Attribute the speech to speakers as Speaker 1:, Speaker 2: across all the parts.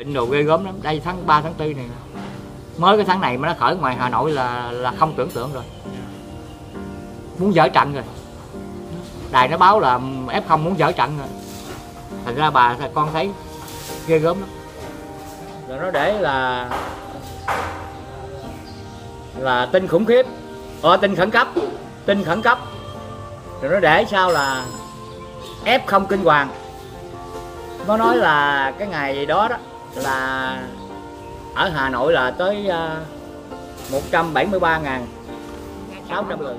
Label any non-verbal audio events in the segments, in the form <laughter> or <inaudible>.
Speaker 1: bệnh đồ ghê gớm lắm. Đây tháng 3 tháng 4 này mới cái tháng này mà nó khởi ngoài Hà Nội là là không tưởng tượng rồi. Muốn dở trận rồi. Đài nó báo là F0 muốn dở trận rồi. Thành ra bà con thấy ghê gớm lắm. Rồi nó để là là tin khủng khiếp. Ờ tin khẩn cấp. Tin khẩn cấp. Rồi nó để sao là f không kinh hoàng. Nó nói là cái ngày đó đó là ở Hà Nội là tới à, uh, 173 ngàn 600 người.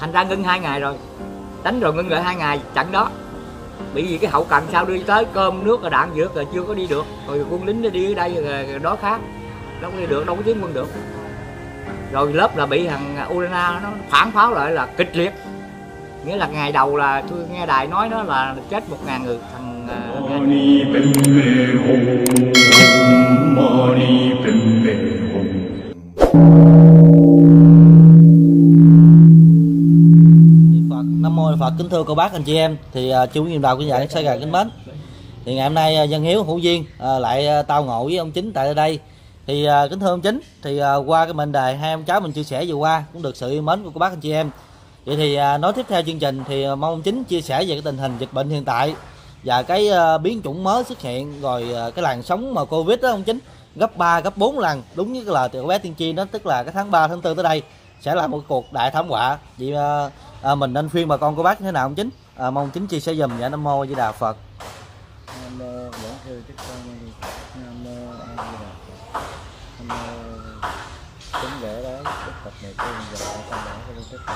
Speaker 1: Thành ra ngưng hai ngày rồi. Đánh rồi ngưng lại hai ngày chặn đó. Bởi vì cái hậu cần sao đi tới cơm nước và đạn dược rồi chưa có đi được. Rồi quân lính nó đi ở đây rồi đó khác. Đâu có đi được đâu có tiến quân được. Rồi lớp là bị thằng Ukraine nó phản pháo lại là kịch liệt. Nghĩa là ngày đầu là tôi nghe đài nói nó là chết một ngàn người.
Speaker 2: Mani Padme Hum Mani Padme Hum.
Speaker 3: Phật Nam mô Phật kính thưa cô bác anh chị em. Thì uh, chú nhiệm đạo quý giả sẽ gà kính mến. Thì ngày hôm nay uh, dân hiếu hữu duyên uh, lại uh, tao ngộ với ông chính tại đây. Thì uh, kính thưa ông chính thì uh, qua cái mệnh đề hai ông cháu mình chia sẻ vừa qua cũng được sự yêu mến của cô bác anh chị em. Vậy thì uh, nói tiếp theo chương trình thì uh, mong ông chính chia sẻ về cái tình hình dịch bệnh hiện tại và cái uh, biến chủng mới xuất hiện rồi uh, cái làn sóng mà covid đó ông chính gấp 3 gấp 4 lần đúng như cái lời từ bé tiên tri đó tức là cái tháng 3 tháng 4 tới đây sẽ là một cuộc đại thảm họa. Vậy uh, à, mình nên khuyên bà con cô bác như thế nào ông chính? À, mong chính chia sẻ dùm dạ nam mô di đà phật.
Speaker 1: Nam mô bổn sư thích ca mâu ni. Phật. nam mô a di đà phật. Nam mô kính lễ đó đức phật này tiên và con tam bảo của đức phật.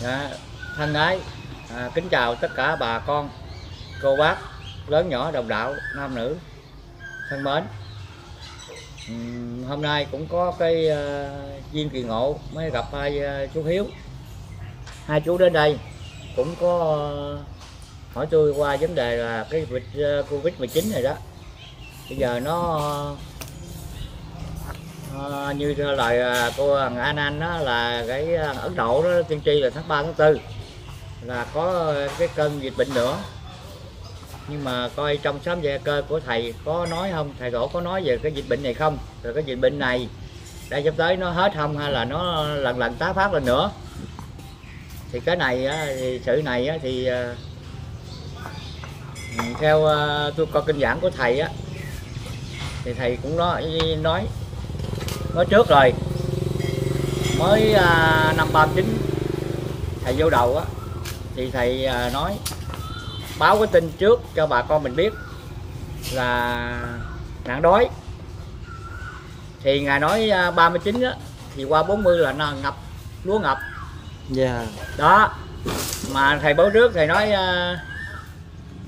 Speaker 1: Dạ thân ái à, kính chào tất cả bà con cô bác lớn nhỏ đồng đạo nam nữ thân mến. Uhm, hôm nay cũng có cái uh, duyên kỳ ngộ mới gặp hai uh, chú Hiếu. Hai chú đến đây cũng có uh, hỏi tôi qua vấn đề là cái dịch uh, Covid 19 này đó. Bây giờ nó uh, như lời cô Hằng An Anh đó là cái Ấn Độ đó tiên tri là tháng 3 tháng 4 là có cái cơn dịch bệnh nữa. Nhưng mà coi trong sám gia cơ của thầy có nói không? Thầy tổ có nói về cái dịch bệnh này không? Rồi cái dịch bệnh này đã sắp tới nó hết không hay là nó lần lần tái phát lên nữa? Thì cái này thì sự này thì à, theo à, tôi coi kinh giảng của thầy á, thì thầy cũng nói nói nói trước rồi. Mới à, năm ba chín, thầy vô đầu á thì thầy uh, nói báo cái tin trước cho bà con mình biết là nạn đói. Thì ngài nói 39 á thì qua 40 là nó ngập lúa ngập.
Speaker 3: Dạ.
Speaker 1: Đó mà thầy báo trước thầy nói uh,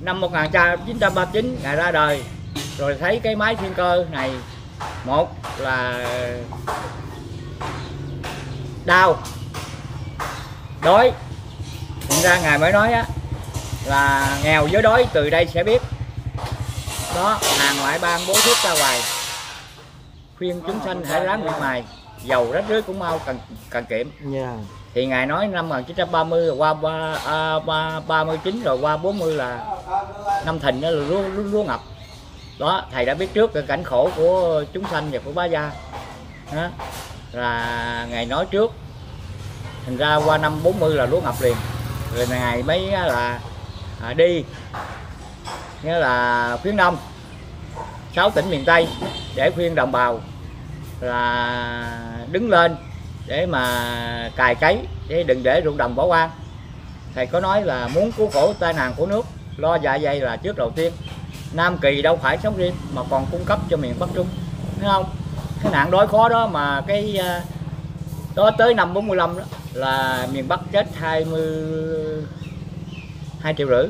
Speaker 1: năm 1939 ngài ra đời. Rồi thấy cái máy thiên cơ này một là đau đói thành ra ngài mới nói á là nghèo với đói từ đây sẽ biết. Đó hàng ngoại bang bố thuốc ra ngoài khuyên chúng sanh hãy ráng miệt mài dầu rách rưới cũng mau cần cần kiệm.
Speaker 3: Dạ.
Speaker 1: Thì ngài nói năm 1930 rồi qua ba, à, ba, 39 rồi qua 40 là năm thìn đó là lúa, lúa, lúa ngập. Đó thầy đã biết trước cái cảnh khổ của chúng sanh và của bá gia. Đó. là ngài nói trước. Thành ra qua năm 40 là lúa ngập liền rồi ngài mới là à, đi. Nghĩa là khuyến nông sáu tỉnh miền tây để khuyên đồng bào là đứng lên để mà cài cấy để đừng để ruộng đồng bỏ hoang. Thầy có nói là muốn cứu khổ tai nạn của nước lo dạ dày là trước đầu tiên. Nam kỳ đâu phải sống riêng mà còn cung cấp cho miền bắc trung thấy không? Cái nạn đói khó đó mà cái à, đó tới năm 45 đó là miền bắc chết 20 2 triệu rưỡi.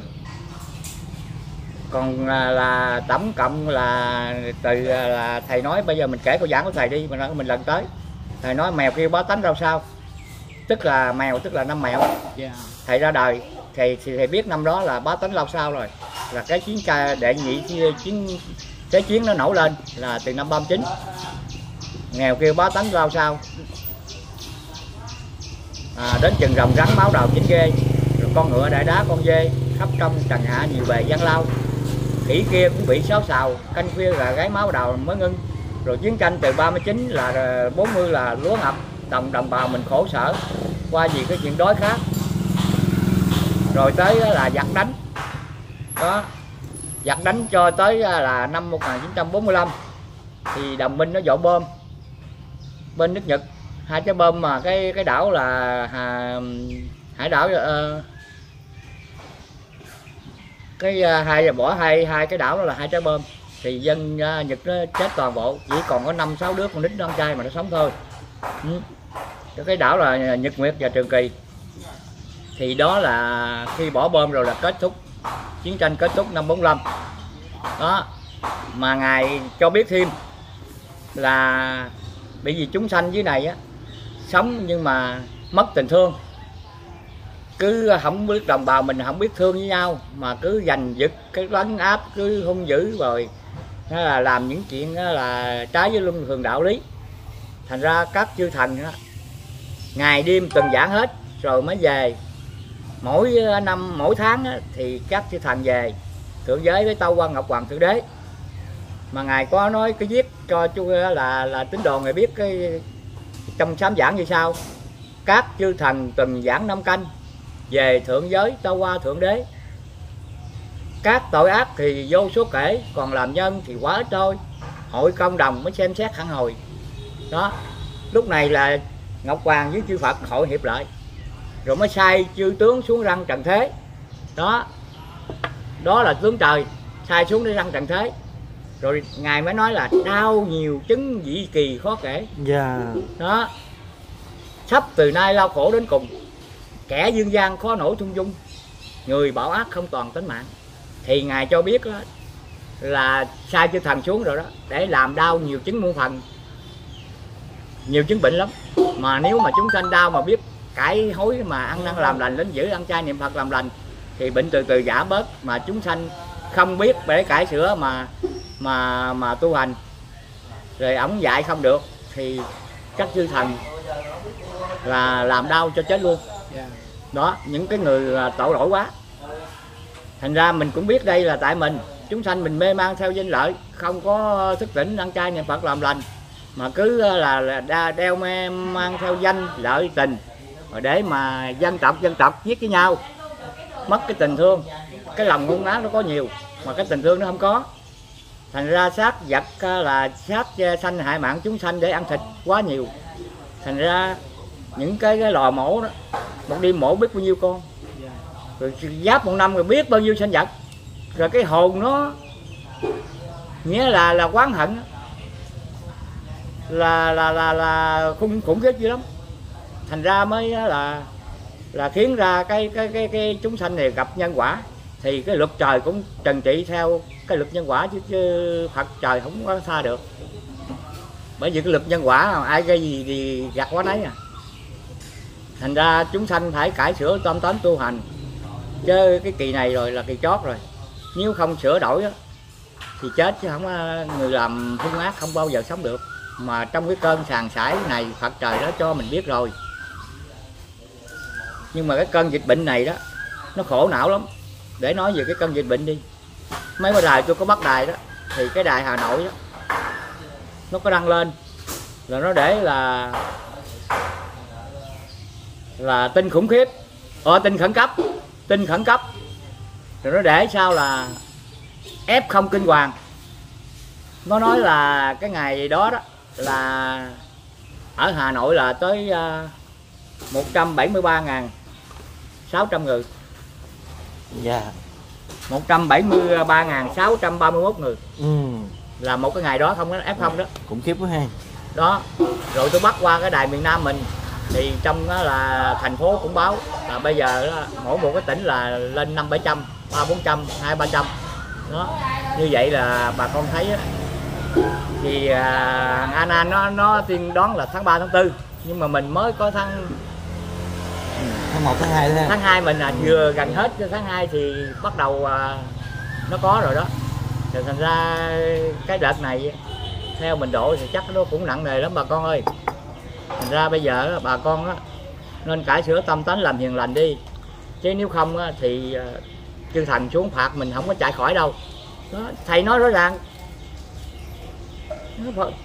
Speaker 1: Còn là, là tổng cộng là từ là thầy nói bây giờ mình kể câu giảng của thầy đi mình mình lần tới. Thầy nói mèo kêu bá tánh ra sao? Tức là mèo tức là năm mèo.
Speaker 3: Dạ.
Speaker 1: Thầy ra đời thầy thì thầy biết năm đó là bá tánh lao sao rồi. Là cái chiến ca đệ nhị chiến cái chiến nó nổi lên là từ năm 39 nghèo kêu bá tánh lao sao à, đến chừng rồng rắn máu đầu chín ghê. Rồi con ngựa đại đá con dê khắp trong trần hạ nhiều bề gian lao. Kỹ kia cũng bị xáo xào canh khuya là gái máu đầu mới ngưng. Rồi chiến tranh từ 39 là ờ, 40 là lúa ngập đồng đồng bào mình khổ sở. Qua vì cái chuyện đói khát. Rồi tới ờ, là giặc đánh. Đó giặc đánh cho tới ờ, là năm 1945 thì đồng minh nó dội bom. Bên nước Nhật hai trái bom mà cái cái đảo là hà, hải đảo ờ, cái ờ, hai bỏ hai hai cái đảo đó là hai trái bom thì dân ờ, Nhật nó chết toàn bộ chỉ còn có năm sáu đứa con nít con trai mà nó sống thôi. Ừ. Cái- đảo là Nhật Nguyệt và Trường Kỳ. Thì đó là khi bỏ bom rồi là kết thúc chiến tranh kết thúc năm 45 đó. Mà ngài cho biết thêm là bởi vì chúng sanh dưới này á sống nhưng mà mất tình thương. Cứ không biết đồng bào mình không biết thương với nhau mà cứ giành giật cái lấn áp cứ hung dữ rồi nó là làm những chuyện đó là trái với luân thường đạo lý. Thành ra các chư thần đó, ngày đêm tuần giảng hết rồi mới về. Mỗi năm mỗi tháng đó, thì các chư thần về thượng giới với tâu quan ngọc hoàng thượng đế. Mà ngài có nói cái viết cho chú là là tín đồ người biết cái trong sám giảng như sau. Các chư thần tuần giảng năm canh, về thượng giới tâu qua thượng đế. Các tội ác thì vô số kể, còn làm nhân thì quá ít thôi. Hội công đồng mới xem xét hẳn hồi. Đó, lúc này là ngọc hoàng với chư phật hội hiệp lại. Rồi mới sai chư tướng xuống răng trần thế. Đó đó là tướng trời, sai xuống để răng trần thế rồi ngài mới nói là đau nhiều chứng dị kỳ khó kể.
Speaker 3: Dạ.
Speaker 1: Đó. Sắp từ nay lao khổ đến cùng. Kẻ dương gian khó nổi thung dung. Người bảo ác không toàn tính mạng. Thì ngài cho biết đó, là sai chư thần xuống rồi đó để làm đau nhiều chứng muôn phần. Nhiều chứng bệnh lắm. Mà nếu mà chúng sanh đau mà biết cải hối mà ăn năn làm lành đến giữ ăn chay niệm phật làm lành thì bệnh từ từ giảm bớt. Mà chúng sanh không biết để cải sửa mà mà mà tu hành. Rồi ổng dạy không được thì các chư thần là làm đau cho chết luôn. Đó những cái người tội lỗi quá. Thành ra mình cũng biết đây là tại mình. Chúng sanh mình mê man theo danh lợi không có thức tỉnh ăn chay niệm phật làm lành. Mà cứ là, là đeo mê mang theo danh lợi tình. Rồi để mà dân tộc dân tộc giết với nhau mất cái tình thương. Cái lòng ngung ác nó có nhiều mà cái tình thương nó không có thành ra sát vật à, là sát à, sanh hại mạng chúng sanh để ăn thịt quá nhiều. Thành ra những cái, cái lò mổ đó một đêm mổ biết bao nhiêu con. Rồi giáp một năm rồi biết bao nhiêu sinh vật. Rồi cái hồn nó nghĩa là là quán hận là là là là khủng khủng khiếp dữ lắm. Thành ra mới là là khiến ra cái cái cái cái chúng sanh này gặp nhân quả thì cái luật trời cũng trần trị theo cái luật nhân quả chứ, chứ Phật trời không có tha được. Bởi vì cái luật nhân quả ai gây gì thì gặt quá nấy à. Thành ra chúng sanh phải cải sửa tâm tánh tu hành. Chứ cái kỳ này rồi là kỳ chót rồi. Nếu không sửa đổi đó, thì chết chứ không người làm hung ác không bao giờ sống được. Mà trong cái cơn sàn sải này Phật trời đó cho mình biết rồi. Nhưng mà cái cơn dịch bệnh này đó nó khổ não lắm để nói về cái cơn dịch bệnh đi. Mấy cái đài tôi có bắt đài đó thì cái đài Hà Nội đó nó có đăng lên là nó để là là tin khủng khiếp. Ờ tin khẩn cấp tin khẩn cấp. Rồi nó để sao là ép không kinh hoàng. Nó nói là cái ngày đó đó là ở Hà Nội là tới à, uh, 173.600 người
Speaker 3: dạ.
Speaker 1: 173.631 người.
Speaker 3: Ừ.
Speaker 1: Là một cái ngày đó không có F0 đó.
Speaker 3: Cũng khiếp quá ha.
Speaker 1: Đó. Rồi tôi bắt qua cái đài miền Nam mình. Thì trong đó là thành phố cũng báo. Là bây giờ đó, mỗi một cái tỉnh là lên năm bảy trăm ba bốn trăm hai ba trăm. Đó. Như vậy là bà con thấy á, thì à, An An nó nó tiên đoán là tháng 3 tháng 4 nhưng mà mình mới có tháng
Speaker 3: tháng 1 tháng 2 thôi
Speaker 1: tháng 2 mình là vừa gần hết tháng 2 thì bắt đầu à, nó có rồi đó. Thì thành ra cái đợt này theo mình đổ thì chắc nó cũng nặng nề lắm bà con ơi. Thành ra bây giờ bà con á, nên cải sửa tâm tánh làm hiền lành đi. Chứ nếu không á, thì à, chư thần xuống phạt mình không có chạy khỏi đâu. Đó, thầy nói rõ ràng.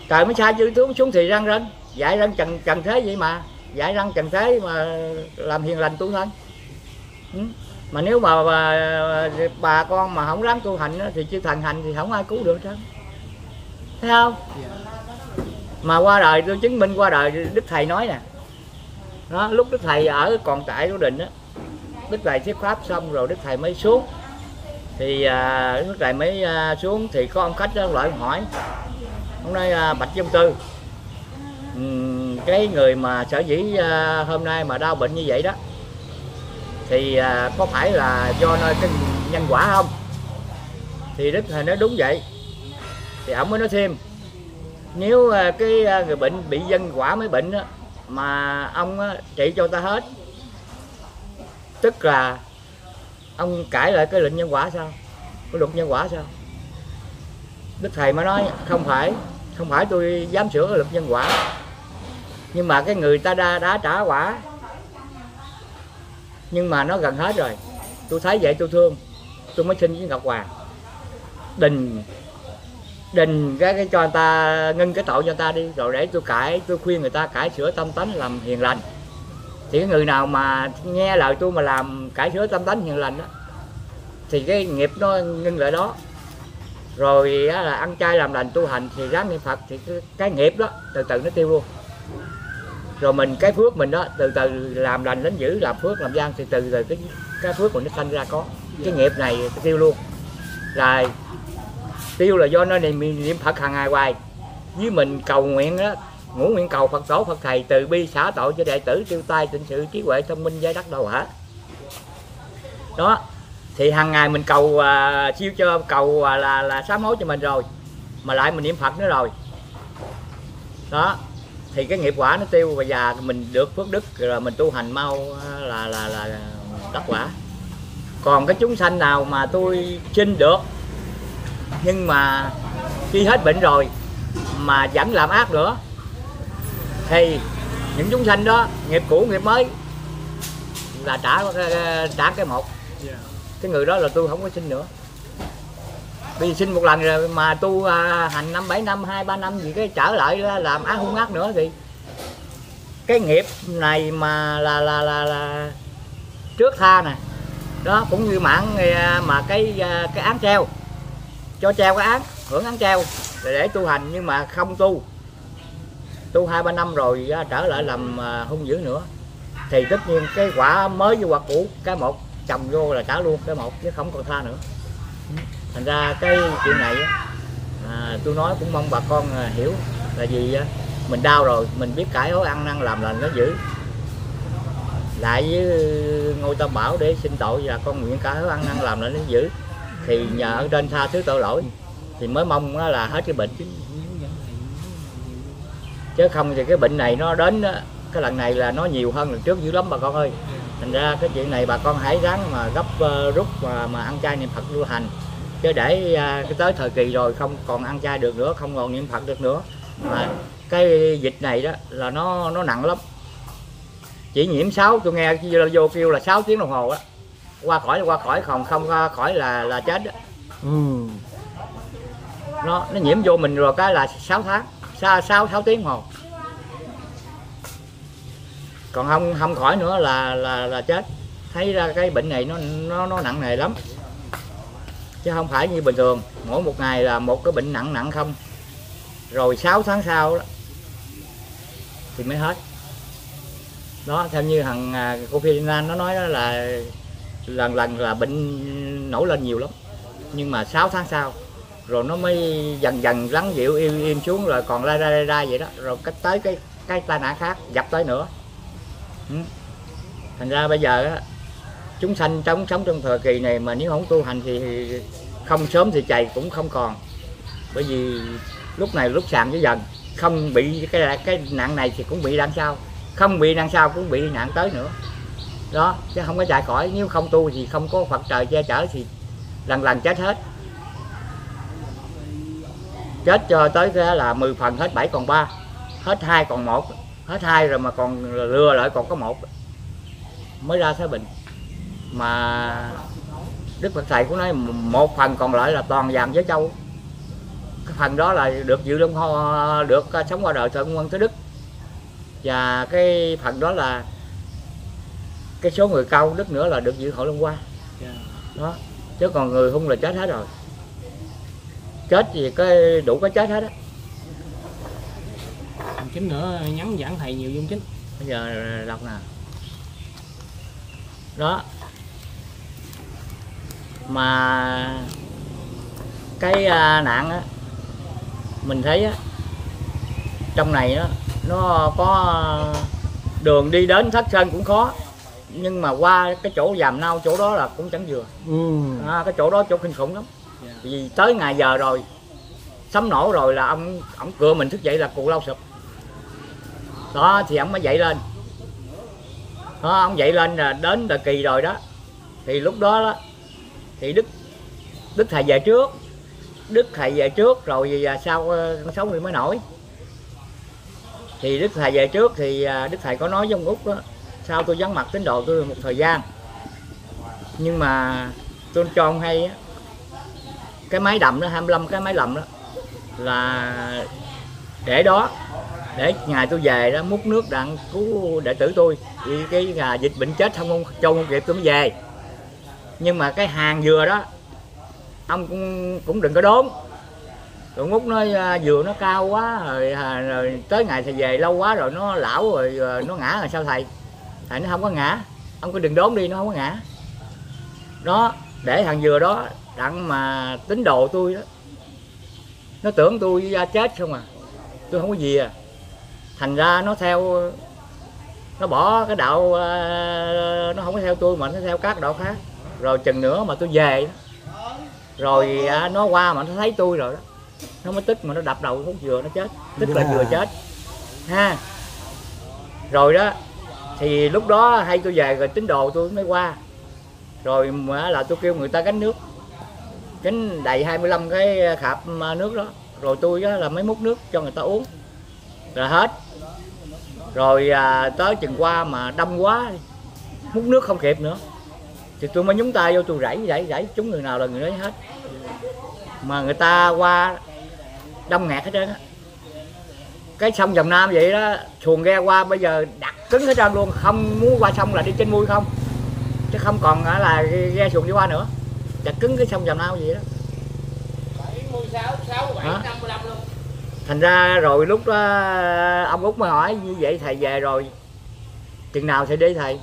Speaker 1: Trời mới sai chư tướng xuống thì răng răng dạy răng trần trần thế vậy mà dạy răng trần thế mà làm hiền lành tu thân. Ừ. mà nếu mà bà, bà con mà không ráng tu hành thì chư thần hành thì không ai cứu được hết thấy không? Mà qua đời tôi chứng minh qua đời đức thầy nói nè. Đó lúc đức thầy ở còn tại của đình á đức thầy thuyết pháp xong rồi đức thầy mới xuống. Thì à, đức thầy mới à, xuống thì có ông khách đó lại hỏi. Ông nói à, bạch dung tư cái người mà sở dĩ à, hôm nay mà đau bệnh như vậy đó thì à, có phải là do nơi cái nhân quả không? Thì đức thầy nói đúng vậy thì ông mới nói thêm nếu à, cái người bệnh bị dân quả mới bệnh đó, mà ông trị cho ta hết tức là ông cãi lại cái lệnh nhân quả sao? Cái luật nhân quả sao? Đức thầy mới nói không phải không phải tôi dám sửa luật nhân quả nhưng mà cái người ta đã, đã trả quả. Nhưng mà nó gần hết rồi. Tôi thấy vậy tôi thương. Tôi mới xin với ngọc hoàng. Đình đình cái, cái cho người ta ngưng cái tội cho người ta đi. Rồi để tôi cải tôi khuyên người ta cải sửa tâm tánh làm hiền lành. Thì cái người nào mà nghe lời tôi mà làm cải sửa tâm tánh hiền lành đó thì cái nghiệp nó ngưng lại đó. Rồi là ăn chay làm lành tu hành thì ráng niệm phật thì cái, cái nghiệp đó từ từ nó tiêu luôn rồi mình cái phước mình đó từ từ làm lành đến dữ làm phước làm gian thì từ từ cái cái phước mình nó sanh ra có. Cái nghiệp này tiêu luôn. Rồi tiêu là do nó niệm niệm phật hàng ngày hoài. Với mình cầu nguyện đó ngũ nguyện cầu phật tổ phật thầy từ bi xả tội cho đệ tử tiêu tai tịnh sự trí huệ thông minh giai đắc đâu hả? Đó thì hàng ngày mình cầu à, siêu cho cầu à, là là sám hối cho mình rồi. Mà lại mình niệm phật nữa rồi. Đó thì cái nghiệp quả nó tiêu và già mình được phước đức rồi mình tu hành mau là là là đắc quả. Còn cái chúng sanh nào mà tôi xin được nhưng mà khi hết bệnh rồi mà vẫn làm ác nữa thì những chúng sanh đó nghiệp cũ nghiệp mới là trả trả cái một. Cái người đó là tôi không có xin nữa vì xin một lần rồi mà tu à, hành năm bảy năm hai ba năm gì cái trở lại là làm ác hung ác nữa thì cái nghiệp này mà là là là, là trước tha nè. Đó cũng như mạng à, mà cái à, cái án treo. Cho treo cái án hưởng án treo để, để tu hành nhưng mà không tu. Tu hai ba năm rồi à, trở lại làm hung dữ nữa. Thì tất nhiên cái quả mới với quả cũ cái một chồng vô là trả luôn cái một chứ không còn tha nữa thành ra cái chuyện này à, tôi nói cũng mong bà con à, hiểu là gì mình đau rồi mình biết cải hối ăn năn làm lành nó giữ. Lại với ừ, ngôi tam bảo để xin tội và con nguyện cải hối ăn năn làm lành nó giữ thì nhờ ở trên tha thứ tội lỗi thì mới mong nó là hết cái bệnh. Chứ không thì cái bệnh này nó đến cái lần này là nó nhiều hơn lần trước dữ lắm bà con ơi. Thành ra cái chuyện này bà con hãy ráng mà gấp ờ, rút mà, mà ăn chay niệm phật lưu hành chứ để à, tới thời kỳ rồi không còn ăn chay được nữa không còn niệm phật được nữa. Mà cái dịch này đó là nó nó nặng lắm. Chỉ nhiễm 6 tôi nghe vô kêu là 6 tiếng đồng hồ á. Qua khỏi là qua khỏi còn không qua khỏi là là chết đó.
Speaker 3: ừ.
Speaker 1: nó nó nhiễm vô mình rồi cái là 6 tháng 6 6, 6 tiếng đồng hồ. Còn không không khỏi nữa là là là chết. Thấy ra cái bệnh này nó nó nó nặng nề lắm chứ không phải như bình thường mỗi một ngày là một cái bệnh nặng nặng không. Rồi 6 tháng sau đó, thì mới hết. Đó theo như thằng à, cô Phi Lan nó nói đó là lần lần là bệnh nổi lên nhiều lắm. Nhưng mà 6 tháng sau rồi nó mới dần dần lắng dịu im im xuống rồi còn ra ra ra, vậy đó. Rồi cách tới cái cái tai nạn khác dập tới nữa. Ừ. thành ra bây giờ đó, chúng sanh trong sống trong thời kỳ này mà nếu không tu hành thì không sớm thì chạy cũng không còn. Bởi vì lúc này lúc sàn với dần, không bị cái cái nạn này thì cũng bị nạn sau, không bị nạn sau cũng bị nạn tới nữa. Đó, chứ không có chạy khỏi, nếu không tu thì không có phật trời che chở thì lần lần chết hết. Chết cho tới cái là 10 phần, hết 7 còn 3 hết hai còn một, hết hai rồi mà còn lừa lại còn có một, mới ra thái bình mà đức phật thầy cũng nói một phần còn lại là toàn vàng với châu. Cái phần đó là được dự luân ho được uh, sống qua đời thượng quân tới đức. Và cái phần đó là cái số người cao đức nữa là được dự hội long qua
Speaker 4: Dạ.
Speaker 1: đó. Chứ còn người hung là chết hết rồi. Chết gì cái đủ cái chết hết á.
Speaker 4: Chính nữa nhắn giảng thầy nhiều dung chính.
Speaker 1: Bây giờ đọc nè. Đó mà cái à, nạn á mình thấy á trong này đó nó có đường đi đến thất sơn cũng khó. Nhưng mà qua cái chỗ giàm nao chỗ đó là cũng chẳng vừa.
Speaker 3: Ừ.
Speaker 1: à, cái chỗ đó chỗ kinh khủng lắm.
Speaker 4: Dạ.
Speaker 1: vì tới ngày giờ rồi sấm nổ rồi là ông ông cưa mình thức dậy là cụ lau sụp. Đó thì ông mới dậy lên. Đó, ông dậy lên là đến thời kỳ rồi đó. Thì lúc đó, đó thì đức đức thầy về trước. Đức thầy về trước rồi à, sau ờ, con sống thì mới nổi. Thì đức thầy về trước thì à, đức thầy có nói với ông út đó sao tôi vắng mặt tín đồ tôi một thời gian nhưng mà tôi cho ông hay á cái máy đầm đó 25 cái máy lầm đó là để đó để ngày tôi về đó múc nước đặng cứu đệ tử tôi. Vì cái gà dịch bệnh chết không không cho không kịp tôi mới về nhưng mà cái hàng dừa đó ông cũng cũng đừng có đốn. Rồi ngút nó à, dừa nó cao quá rồi, à, rồi tới ngày thầy về lâu quá rồi nó lão rồi rồi nó ngã rồi sao thầy? Thầy nó không có ngã. Ông cứ đừng đốn đi nó không có ngã. Đó để thằng dừa đó đặng mà tín đồ tôi đó. Nó tưởng tôi ra chết không à. Tôi không có gì à. Thành ra nó theo nó bỏ cái đạo nó không có theo tôi mà nó theo các đạo khác rồi chừng nữa mà tôi về đó, rồi à, nó qua mà nó thấy tôi rồi đó. Nó mới tức mà nó đập đầu thuốc dừa nó chết. Tức là vừa chết. Ha. Rồi đó thì lúc đó hay tôi về rồi tín đồ tôi mới qua. Rồi mà là tôi kêu người ta gánh nước. Gánh đầy 25 cái khạp à, nước đó. Rồi tôi đó là mới múc nước cho người ta uống. Rồi hết. Rồi à, tới chừng qua mà đông quá múc nước không kịp nữa thì tôi mới nhúng tay vô tôi rảy rảy rảy. Chúng người nào là người đấy hết. Mà người ta qua đông nghẹt hết trơn á. Cái sông dòng nam vậy đó xuồng ghe qua bây giờ đặt cứng hết trơn luôn. Không muốn qua sông là đi trên mui không. Chứ không còn là ghe xuồng đi qua nữa. Đặt cứng cái sông dòng nam vậy đó. Đó. thành ra rồi lúc đó ông út mới hỏi như vậy thầy về rồi chừng nào thầy đi thầy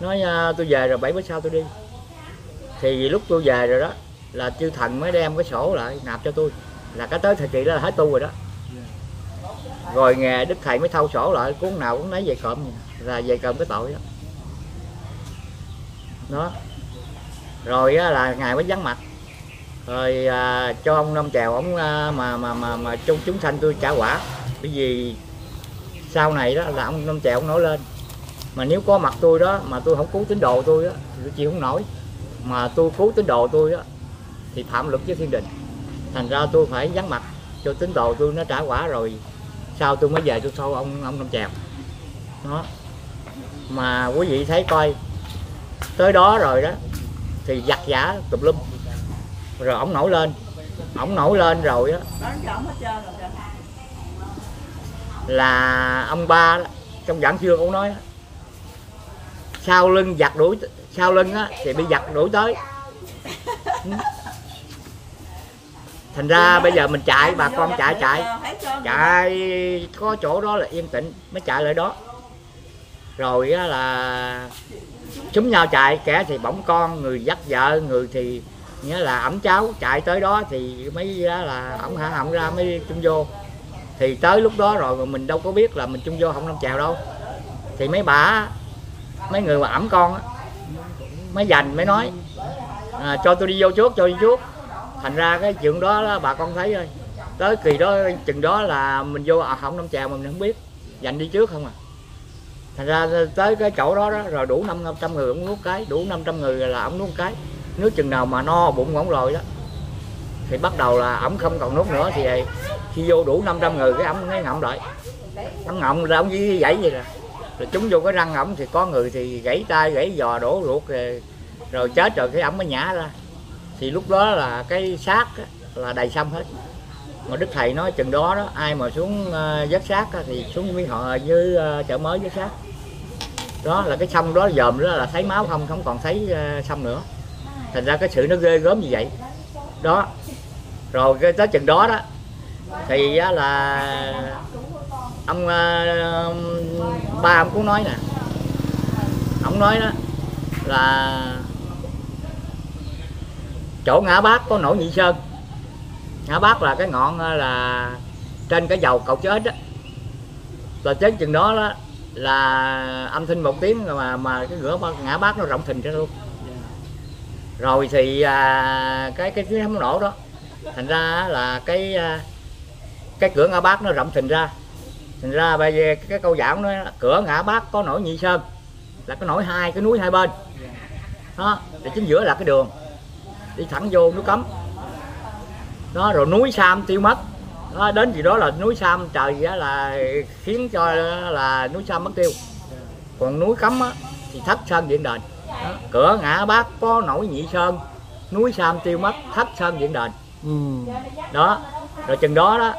Speaker 1: nói à, tôi về rồi bảy bữa sau tôi đi. Thì lúc tôi về rồi đó là chư thần mới đem cái sổ lại nạp cho tôi. Là cái tới thời kỳ đó là hết tu rồi đó. Rồi nghe đức thầy mới thâu sổ lại cuốn nào cũng lấy về cộm là về cộm cái tội đó. Đó. Rồi á, là ngài mới vắng mặt. Rồi à, cho ông năm chèo ông à, mà mà mà mà chung chúng sanh tôi trả quả. Bởi vì sau này đó là ông năm chèo ông nổi lên mà nếu có mặt tôi đó mà tôi không cứu tín đồ tôi đó thì tôi chịu không nổi. Mà tôi cứu tín đồ tôi đó thì phạm luật với thiên đình. Thành ra tôi phải vắng mặt cho tín đồ tôi nó trả quả rồi sau tôi mới về tôi sau ông ông năm chèo. Đó. Mà quý vị thấy coi tới đó rồi đó thì giặt giả tùm lum. Rồi ổng nổi lên ổng nổi lên rồi á là ông ba đó, trong giảng xưa cũng nói đó, sau lưng giặt đuổi sau lưng á thì bị giặt đuổi tới. <laughs> Thành ra bây giờ mình chạy bà con chạy chạy. chạy có chỗ đó là yên tĩnh mới chạy lại đó. Rồi á là chúng nhau chạy kẻ thì bỗng con người dắt vợ người thì nghĩa là ẩm cháu chạy tới đó thì á là ổng hạ họng ra mới chung vô. Thì tới lúc đó rồi mình đâu có biết là mình chung vô không năm chèo đâu. Thì mấy bà mấy người mà ẩm con á mới dành mới nói à, cho tôi đi vô trước cho đi trước. Thành ra cái chuyện đó, là bà con thấy rồi tới kỳ đó chừng đó là mình vô à, không năm chèo mà mình không biết dành đi trước không à. Thành ra tới cái chỗ đó, đó rồi đủ năm trăm người ông nuốt cái đủ 500 người là ông nuốt cái. Nếu chừng nào mà no bụng ổng rồi đó thì bắt đầu là ổng không còn nuốt nữa thì khi vô đủ 500 người cái ổng mới ngậm lại. Ổng ngậm ra ổng với vậy vậy rồi rồi chúng vô cái răng ổng thì có người thì gãy tay gãy giò đổ ruột rồi rồi chết rồi cái ổng mới nhả ra. Thì lúc đó là cái xác là đầy xong hết. Mà đức thầy nói chừng đó đó ai mà xuống ờ, vớt xác thì xuống với họ với ờ, chợ mới vớt xác. Đó là cái sông đó dòm đó là thấy máu không không còn thấy ờ, uh, sông nữa. Thành ra cái sự nó ghê gớm như vậy. Đó. Rồi cái tới chừng đó đó thì là ông uh, ba ông cũng nói nè. Ông nói đó là chỗ ngã bác có nổi nhị sơn. Ngã bác là cái ngọn ờ, là trên cái dầu cầu chết đó. Là chết chừng đó đó là âm thanh một tiếng mà mà cái ngửa ngã bác nó rộng thình ra luôn. Rồi thì à, cái cái tiếng không nổ đó thành ra là cái à, cái cửa ngã bác nó rộng thình ra thành ra bây giờ cái, cái câu giảng là cửa ngã bác có nổi nhị sơn là có nổi hai cái núi hai bên. Đó thì chính giữa là cái đường. Đi thẳng vô núi cấm. Đó rồi núi sam tiêu mất. Đó, đến gì đó là núi sam trời á là khiến cho là núi sam mất tiêu. Còn núi cấm á, thì thất sơn điện đền. Đó. cửa ngã bác có nổi nhị sơn núi sam tiêu mất thất sơn điện đền.
Speaker 3: Ừ.
Speaker 1: đó rồi chừng đó đó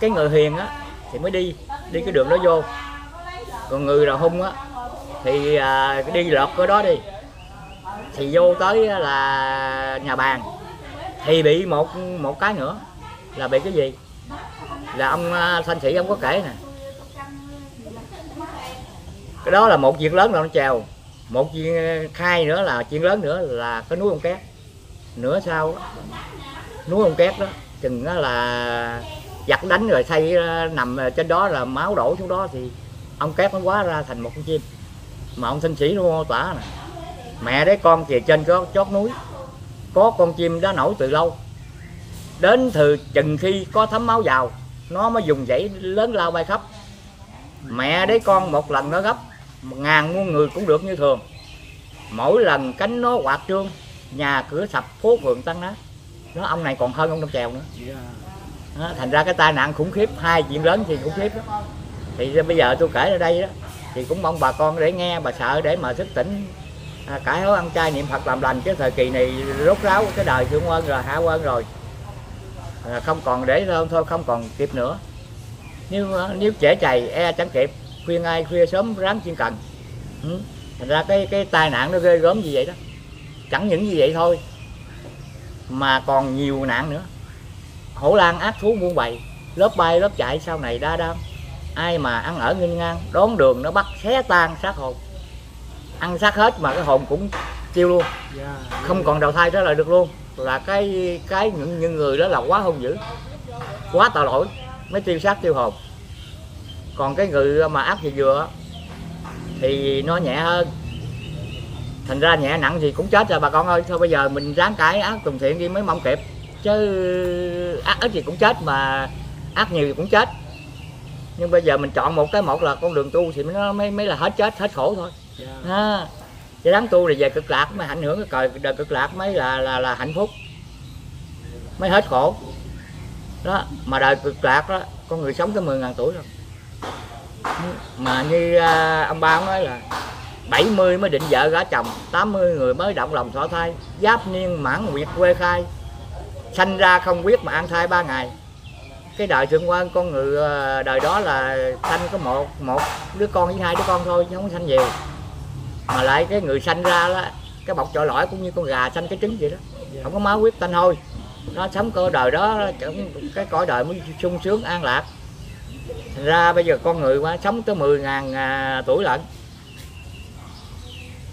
Speaker 1: cái người hiền á thì mới đi đi cái đường đó vô. Còn người nào hung á thì à, đi lọt cái đó đi. Thì vô tới là nhà bàn. Thì bị một một cái nữa là bị cái gì? Là ông à, thanh sĩ ông có kể nè. Cái đó là một chuyện lớn là nó trèo một chuyện à, khai nữa là chuyện lớn nữa là cái núi ông két. Nữa sau núi ông két đó chừng đó là giặt đánh rồi xây ờ, nằm trên đó là máu đổ xuống đó thì ông két nó quá ra thành một con chim. Mà ông sinh sĩ nó mô tả nè, mẹ đấy con kìa trên có chót núi, có con chim đã nổi từ lâu. Đến từ chừng khi có thấm máu vào, nó mới dùng dãy lớn lao bay khắp. Mẹ đấy con một lần nó gấp ngàn muôn người cũng được như thường. Mỗi lần cánh nó quạt trương, nhà cửa sập, phố phường tăng nát. Nó ông này còn hơn ông trong trèo nữa.
Speaker 4: Yeah
Speaker 1: đó, thành ra cái tai nạn khủng khiếp hai chuyện lớn thì khủng khiếp. Đó. thì bây giờ tôi kể ở đây đó thì cũng mong bà con để nghe bà sợ để mà thức tỉnh. À, cải hối ăn chay niệm phật làm lành cái thời kỳ này rốt ráo cái đời thương quân rồi hạ quân rồi. À, không còn để thôi thôi không còn kịp nữa. Nếu nếu trễ chày e chẳng kịp. Khuyên ai khuya sớm ráng chuyên cần. Ừ. thành ra cái cái tai nạn nó ghê gớm như vậy đó. Chẳng những như vậy thôi mà còn nhiều nạn nữa hổ lan ác thú muôn bầy lớp bay lớp chạy sau này đa đam. Ai mà ăn ở nghênh ngang đón đường nó bắt xé tan xác hồn. Ăn xác hết mà cái hồn cũng tiêu luôn.
Speaker 4: Dạ
Speaker 1: không còn đầu thai trở lại được luôn. Là cái cái những, những người đó là quá hung dữ quá tội lỗi mới tiêu xác tiêu hồn. Còn cái người mà ác thì vừa thì nó nhẹ hơn. Thành ra nhẹ nặng thì cũng chết rồi bà con ơi. Thôi bây giờ mình ráng cải ác tùng thiện đi mới mong kịp chứ ác ít gì cũng chết mà ác nhiều thì cũng chết. Nhưng bây giờ mình chọn một cái một là con đường tu thì nó mới mới là hết chết hết khổ thôi.
Speaker 4: Dạ.
Speaker 1: Ha. Cái đáng tu là về cực lạc mới ảnh hưởng cái đời cực lạc mới là là là hạnh phúc. Mới hết khổ. Đó mà đời cực lạc đó con người sống tới 10 ngàn tuổi rồi. Mà như à, ông ba nói là 70 mới định vợ gả chồng 80 người mới động lòng thọ thai giáp niên mãn nguyệt quê khai sanh ra không quyết mà ăn thai ba ngày. Cái đời thượng quan con người đời đó là sanh có một một đứa con với hai đứa con thôi chứ không sanh nhiều. Mà lại cái người sanh ra đó cái bọc trọi lõi cũng như con gà sanh cái trứng vậy đó. Không có máu huyết tanh hôi. Nó sống cơ đời đó cái cõi đời mới sung sướng an lạc. Thành ra bây giờ con người quá sống tới 10 ngàn à, tuổi lận.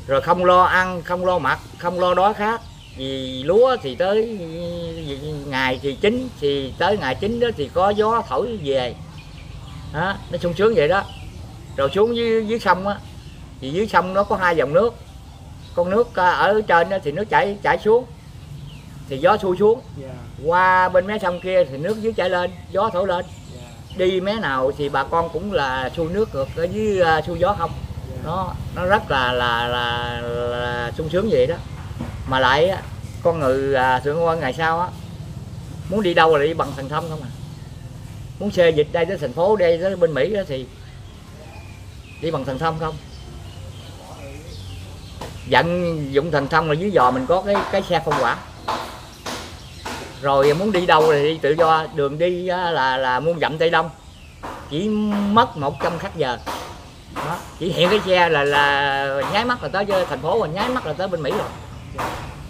Speaker 1: Rồi không lo ăn không lo mặc không lo đói khát vì lúa thì tới ngày thì chín thì tới ngày chín đó thì có gió thổi về. Đó, nó sung sướng vậy đó. Rồi xuống dưới dưới sông á thì dưới sông nó có hai dòng nước. Con nước à, ở trên đó thì nước chảy chảy xuống thì gió xuôi xuống.
Speaker 4: Dạ.
Speaker 1: Qua bên mé sông kia thì nước dưới chảy lên gió thổi lên.
Speaker 4: Dạ.
Speaker 1: Đi mé nào thì bà con cũng là xuôi nước ngược ở dưới à, xuôi gió không. Nó nó rất là là là, là sung sướng vậy đó mà lại á, con người à, thượng quan ngày sau á muốn đi đâu là đi bằng thần thông không à? Muốn xê dịch đây tới thành phố đây tới bên mỹ đó thì đi bằng thần thông không? Vận dụng thần thông là dưới giò mình có cái cái xe phong quả rồi muốn đi đâu thì đi tự do đường đi á, là là muôn dặm tây đông. Chỉ mất 100 khắc giờ. Đó. chỉ hiện cái xe là là nháy mắt là tới thành phố rồi nháy mắt là tới bên mỹ rồi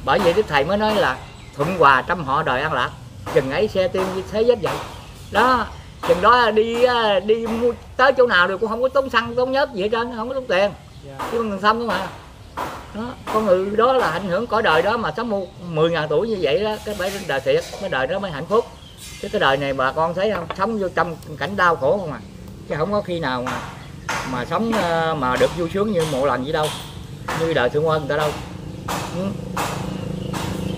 Speaker 1: bởi vậy đức thầy mới nói là thuận hòa trăm họ đời an lạc chừng ấy xe tiên như thế giới vậy. Đó chừng đó đi á, đi mua tới chỗ nào đều cũng không có tốn xăng tốn nhớt gì hết trơn không có tốn tiền.
Speaker 4: Dạ.
Speaker 1: chứ bằng thâm không mà. Đó con người đó là ảnh hưởng cõi đời đó mà sống một mười ngàn tuổi như vậy đó cái phải đời thiệt cái đời đó mới hạnh phúc. Chứ cái đời này bà con thấy không sống vô trong cảnh đau khổ không à. Chứ không có khi nào mà mà sống ờ, mà được vui sướng như mộ lành gì đâu. Như đời thương quân người ta đâu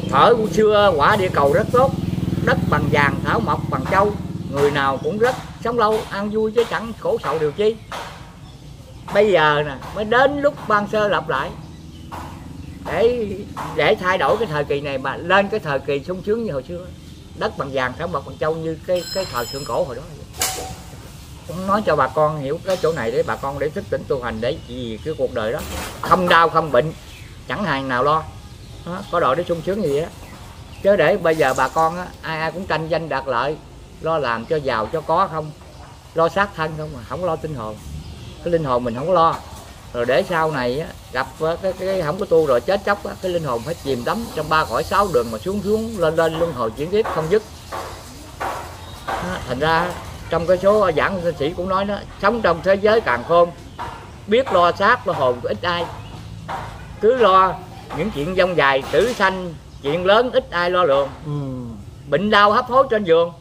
Speaker 1: thở của xưa quả địa cầu rất tốt. Đất bằng vàng, thảo mộc bằng châu người nào cũng rất sống lâu, ăn vui chứ chẳng khổ sầu điều chi. Bây giờ nè, mới đến lúc ban sơ lập lại. Để để thay đổi cái thời kỳ này mà lên cái thời kỳ sung sướng như hồi xưa. Đất bằng vàng, thảo mộc bằng châu như cái cái thời thượng cổ hồi đó. Cũng nói cho bà con hiểu cái chỗ này để bà con để thức tỉnh tu hành để gì cái cuộc đời đó. Không đau, không bệnh chẳng hàng nào lo. Đó, có đội để sung sướng gì á. Chứ để bây giờ bà con á, ai ai cũng tranh danh đạt lợi lo làm cho giàu cho có không? Lo sát thân không mà không lo tinh hồn. Cái linh hồn mình không có lo. Rồi để sau này á, gặp cái, cái, cái không có tu rồi chết chóc á, cái linh hồn phải chìm đắm trong ba cõi sáu đường mà xuống xuống lên lên luân hồi chuyển tiếp không dứt. Đó, thành ra trong cái số giảng sư sĩ cũng nói đó sống trong thế giới càng khôn biết lo sát lo hồn của ít ai cứ lo những chuyện dông dài tử sanh chuyện lớn ít ai lo lượng
Speaker 3: ừ.
Speaker 1: bệnh đau hấp hối trên giường.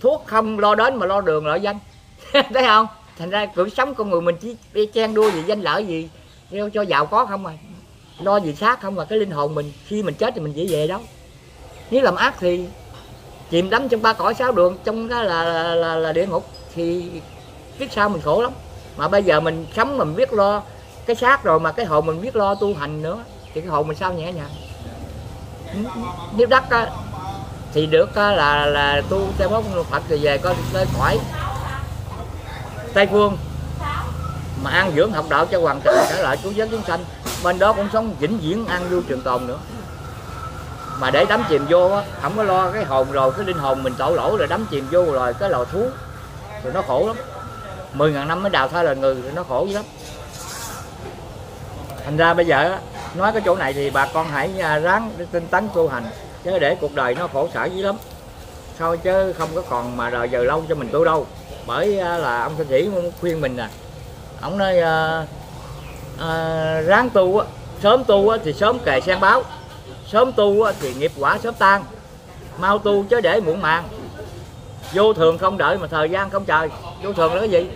Speaker 1: Thuốc không lo đến mà lo đường lợi danh. <laughs> Thấy không? Thành ra cuộc sống con người mình chỉ đi chen đua gì danh lợi gì cho, cho giàu có không à. Lo gì xác không à cái linh hồn mình khi mình chết thì mình dễ về đâu. Nếu làm ác thì chìm đắm trong ba cõi sáu đường trong cái là là, là, là địa ngục thì biết sao mình khổ lắm. Mà bây giờ mình sống mình biết lo cái xác rồi mà cái hồn mình biết lo tu hành nữa thì cái hồn mình sao nhẹ nhàng? Ừ, Nếu đắc á, thì được á, là là tu theo bóng Phật thì về coi tới khỏi Tây Phương mà an dưỡng học đạo cho hoàn thành trở lại cứu giới chúng sanh. Bên đó cũng sống vĩnh viễn an vui trường tồn nữa. Mà để đắm chìm vô á không có lo cái hồn rồi cái linh hồn mình tội lỗi rồi đắm chìm vô rồi cái lò thú rồi nó khổ lắm. Mười ngàn năm mới đào thay là người thì nó khổ dữ lắm thành ra bây giờ nói cái chỗ này thì bà con hãy à, ráng để tinh tấn tu hành chứ để cuộc đời nó khổ sở dữ lắm. Thôi chứ không có còn mà đời giờ lâu cho mình tu đâu. Bởi à, là ông sinh sĩ khuyên mình nè ông nói à, à, ráng tu á sớm tu á, thì sớm kề sen báo sớm tu á, thì nghiệp quả sớm tan. Mau tu chứ để muộn màng. Vô thường không đợi mà thời gian không chờ vô thường là cái gì?